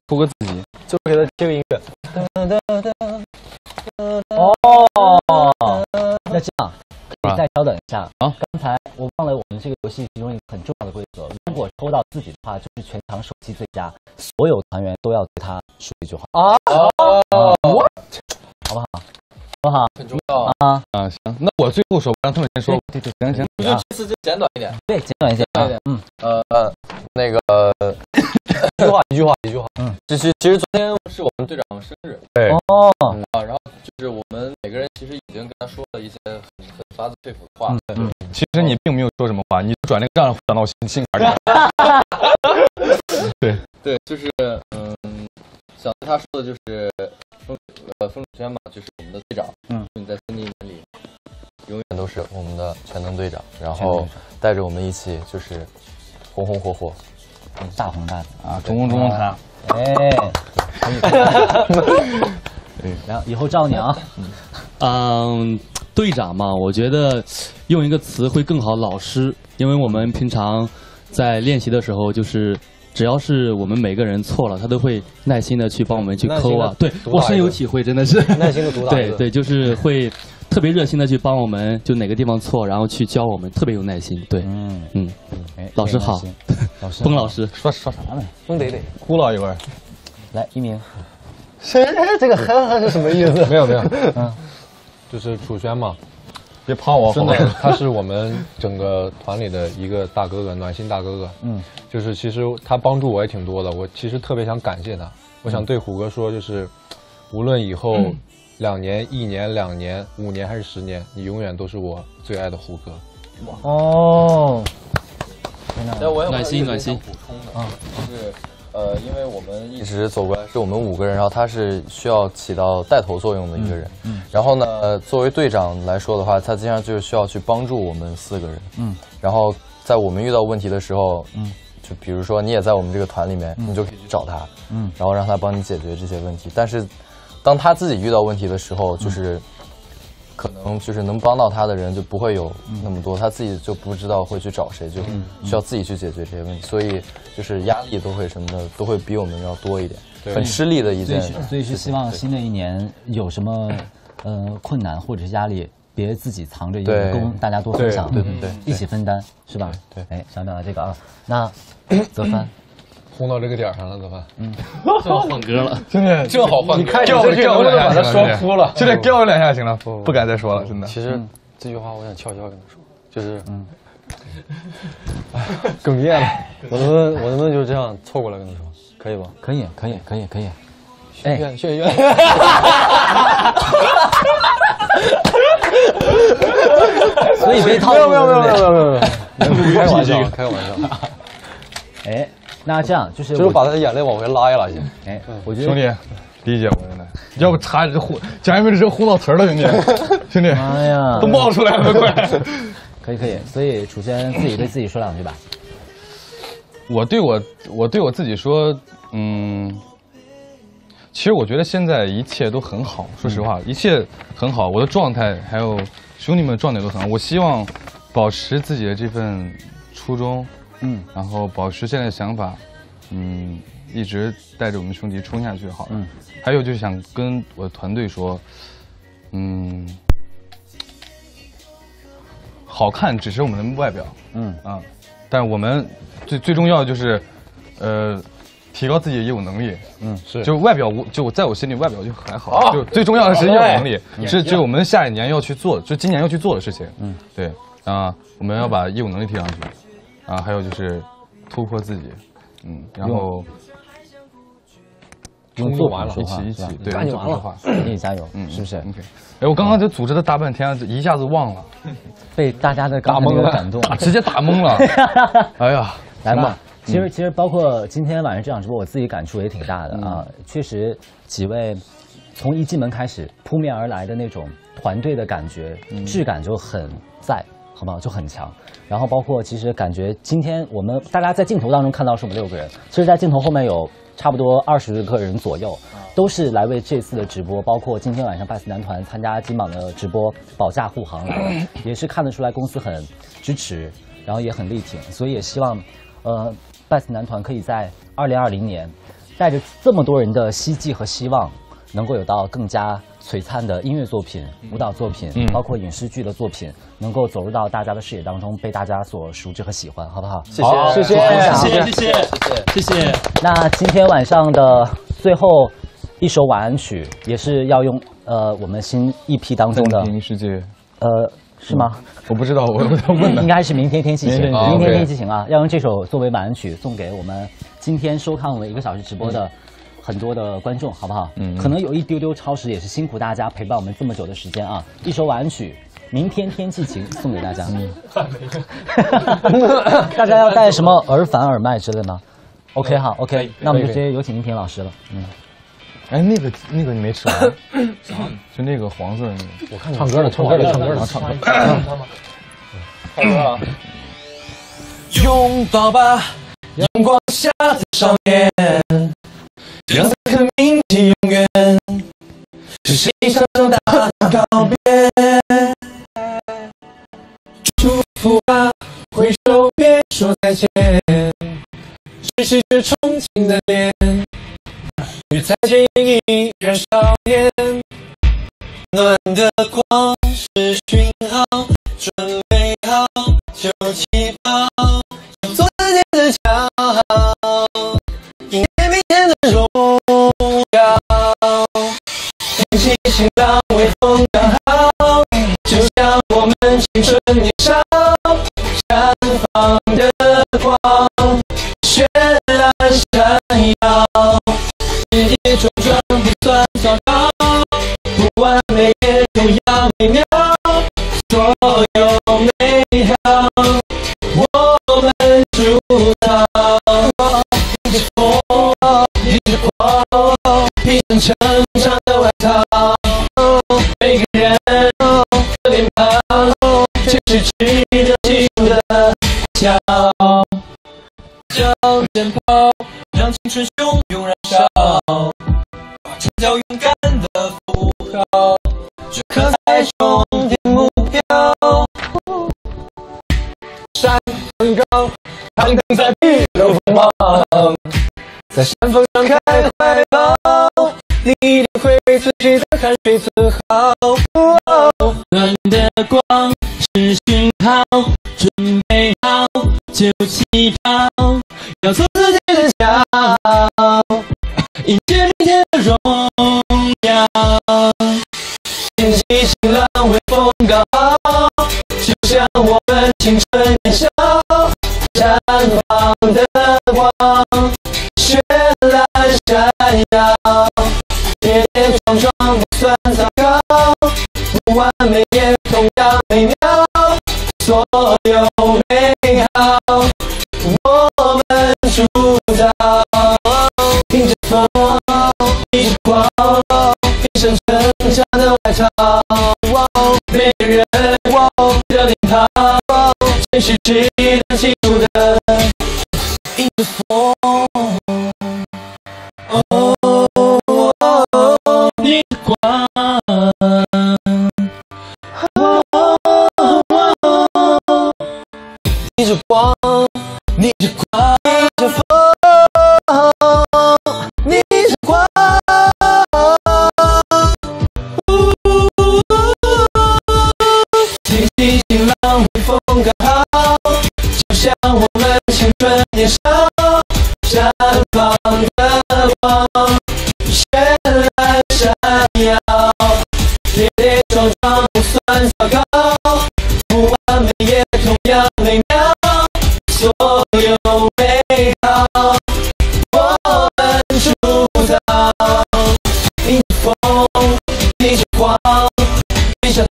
出个自己，就给他贴个音乐。哦，那这样，啊你再稍等一下啊！刚才我忘了我们这个游戏其中一个很重要的规则，如果抽到自己的话，就是全场手气最佳，所有团员都要对他说一句话啊，哦，好不好？好不好？很重要啊！啊，行，那我最后说，让他们先说。对对，行行我觉得这次就简短一点，对，简短一些啊。嗯，呃，那个 [LAUGHS] 一句话，一句话，一句话。嗯，其实其实昨天是我们队长生日，对。哦，啊，然后就是我们每个人其实已经跟他说了一些很很发自肺腑的话，嗯，其实你并没有说什么话，你转那个账转到我心心坎里。[LAUGHS] 对。对，就是嗯，想对他说的就是风呃风楚轩嘛，就是我们的队长，嗯，你在新的一年里永远都是我们的全能队长，然后带着我们一起就是红红火火，嗯，大红大紫啊，中公中公他。哎，可以。对，[LAUGHS] 然后以后罩你啊。嗯，队长嘛，我觉得用一个词会更好，老师，因为我们平常在练习的时候，就是只要是我们每个人错了，他都会耐心的去帮我们去抠啊。对我深有体会，真的是耐心的毒打。对对，就是会特别热心的去帮我们，就哪个地方错，然后去教我们，特别有耐心。对，嗯嗯，哎，老师好，[LAUGHS] 老师，崩老师说说啥呢？崩得得，哭了一会儿。来，一鸣。谁？[LAUGHS] 这个呵呵是什么意思？没 [LAUGHS] 有没有，嗯，就是楚轩嘛，别胖我，真的，他是我们整个团里的一个大哥哥，暖心大哥哥。嗯，就是其实他帮助我也挺多的，我其实特别想感谢他。我想对虎哥说，就是无论以后两年、一年、两年、五年还是十年，你永远都是我最爱的胡哥。哦，但我有暖心暖心补充的，就是呃，因为我们一直走过来是我们五个人，然后他是需要起到带头作用的一个人。嗯嗯然后呢，呃作为队长来说的话，他经常就是需要去帮助我们四个人。嗯。然后在我们遇到问题的时候，嗯，就比如说你也在我们这个团里面，嗯你就可以去找他，嗯然后让他帮你解决这些问题。但是，当他自己遇到问题的时候，嗯就是。可能就是能帮到他的人就不会有那么多，他自己就不知道会去找谁，就嗯需要自己去解决这些问题，所以就是压力都会什么的都会比我们要多一点，很吃力的一件所以是所以是希望新的一年有什么呃困难或者是压力，别自己藏着掖着，对。跟大家多分享，对对对对。一起分担，是吧？对，哎，想表达这个啊，那 [COUGHS] 泽帆。轰到这个点儿上了，怎么办？嗯，[LAUGHS] 正好换歌了，兄弟，正好换你看叫我叫我两下，兄弟兄弟叫我两下行了，不不敢再说了，真的。其实这句话我想悄悄跟他说，就是，嗯，[LAUGHS] 哽咽了。[LAUGHS] 我能不能我能不能就这样凑过来跟他说，可以吧？可以，可以，可以，可以。哎，院学院。所以被套路没有没有没有对不对没有没有没有，开个玩笑，开个玩笑。哎，那这样就是就是把他的眼泪往回拉一拉先。哎，我觉得兄弟，理解我真的，要不差这轰蒋一鸣这轰到词儿了，兄弟，[LAUGHS] 兄弟，哎呀，都冒出来了，快！[LAUGHS] 可以可以，所以楚轩自己对自己说两句吧。我对我我对我自己说，嗯，其实我觉得现在一切都很好，说实话，一切很好，我的状态还有兄弟们的状态都很好。我希望保持自己的这份初衷，嗯，然后保持现在的想法，嗯，一直带着我们兄弟冲下去，好了。嗯，还有就是想跟我的团队说，嗯，好看只是我们的外表，嗯。啊，但我们最最重要的就是，呃，提高自己的业务能力。嗯，是，就外表我就我在我心里外表就还好，好就最重要的是业务能力，哎是是我们下一年要去做，就今年要去做的事情。嗯，对啊，我们要把业务能力提上去，啊，还有就是突破自己，嗯，然后用作完了，一品说话是吧起一起，对，干就完了一起加油，嗯，是不是？？OK，哎，我刚刚就组织了大半天，一下子忘了，[LAUGHS] 被大家的刚才那个感动，打 [LAUGHS] 直接打懵了。[LAUGHS] 哎呀，来吧。其实其实包括今天晚上这场直播，我自己感触也挺大的啊。确实，几位从一进门开始扑面而来的那种团队的感觉，质感就很在，好不好？就很强。然后包括其实感觉今天我们大家在镜头当中看到是我们六个人，其实，在镜头后面有差不多二十个人左右，都是来为这次的直播，包括今天晚上 BASS 男团参加金榜的直播保驾护航来，也是看得出来公司很支持，然后也很力挺，所以也希望，呃，BASS 男团可以在二零二零年，带着这么多人的希冀和希望，能够有到更加璀璨的音乐作品、舞蹈作品，嗯包括影视剧的作品，能够走入到大家的视野当中，被大家所熟知和喜欢，好不好？谢谢好谢谢鼓掌谢谢谢谢谢谢。那今天晚上的最后一首晚安曲，也是要用呃我们新一批当中的世界，呃是吗？我不知道，我我在问的应该是明天天气晴，明天天气晴啊！要用这首作为晚安曲送给我们今天收看我们一个小时直播的很多的观众，好不好？嗯可能有一丢丢超时，也是辛苦大家陪伴我们这么久的时间啊！一首晚安曲，明天天气晴送给大家。嗯 [LAUGHS] 大家要带什么耳返、耳麦之类的吗？OK 哈，OK，那我们就直接有请明天老师了。嗯，哎，那个那个你没吃完？啥？[COUGHS] 就那个黄色的那个。我看唱歌的，唱歌的，唱歌的，唱歌。唱歌啊！拥抱吧，阳光下的少年，让这个铭记永远是谁想长大告别。祝福吧，挥手别说再见，是谁却憧憬的脸，与再见依然少年。暖的光是讯号，准备好就起跑，天气晴朗，微风刚好，就像我们青春年少，绽放的光，绚烂闪耀，跌跌撞撞不算糟糕。不完美也同样美妙，所有披上成长的外套，每个人的脸庞，全是值得记住的笑。向前跑，让青春汹涌燃烧，创造勇敢的符号，时刻在终点目标。山很高，攀登在地的锋芒，在山峰上开怀抱，你一定会自己的汗水自豪。暖的光是讯号，准备好就起跑，要做自己的骄傲，迎接明天的荣耀。天气晴朗微风高，就像我们青春年少，绽放的光，绚烂闪耀。跌跌撞撞不算糟糕，不完美也同样美妙。所有美好，我们铸造。迎着风，迎着光，披上成长的外套。每个人的脸庞，全是值得记住的。迎着风，像我们青春年少，绽放的光，绚烂闪耀。跌跌撞撞不算糟糕，不完美也同样美妙。所有美好，我们铸造。迎着风，逆着光，披上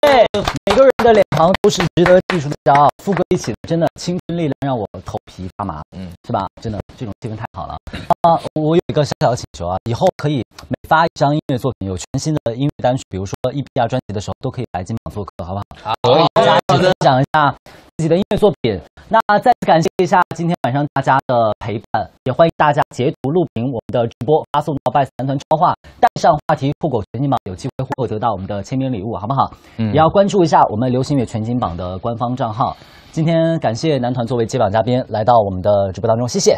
哎，每个人的脸庞都是值得记住的骄傲。富贵一起，真的青春力量让我头皮发麻，嗯，是吧？真的，这种气氛太好了啊！我有一个小小的请求啊，以后可以每发一张音乐作品，有全新的音乐单曲，比如说 EP 啊专辑的时候，都可以来金榜做客，好不好？好，大家分享一下自己的音乐作品。那再次感谢一下今天晚上大家的陪伴，也欢迎大家截图录屏我们的直播，发送到拜四男团超话，带上话题酷狗全金榜，有机会获得到我们的签名礼物，好不好？嗯也要关注一下我们流行乐全金榜的官方账号。今天感谢男团作为接榜嘉宾来到我们的直播当中，谢谢。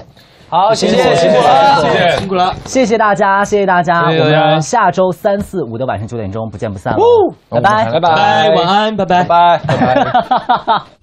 好，谢谢，辛苦辛苦了，谢谢辛苦了。谢谢大家，谢谢大家，谢谢大家我们下周三四五的晚上九点钟不见不散哦，拜拜，拜拜，晚安，拜拜，拜拜，拜拜。[LAUGHS] [LAUGHS] [LAUGHS]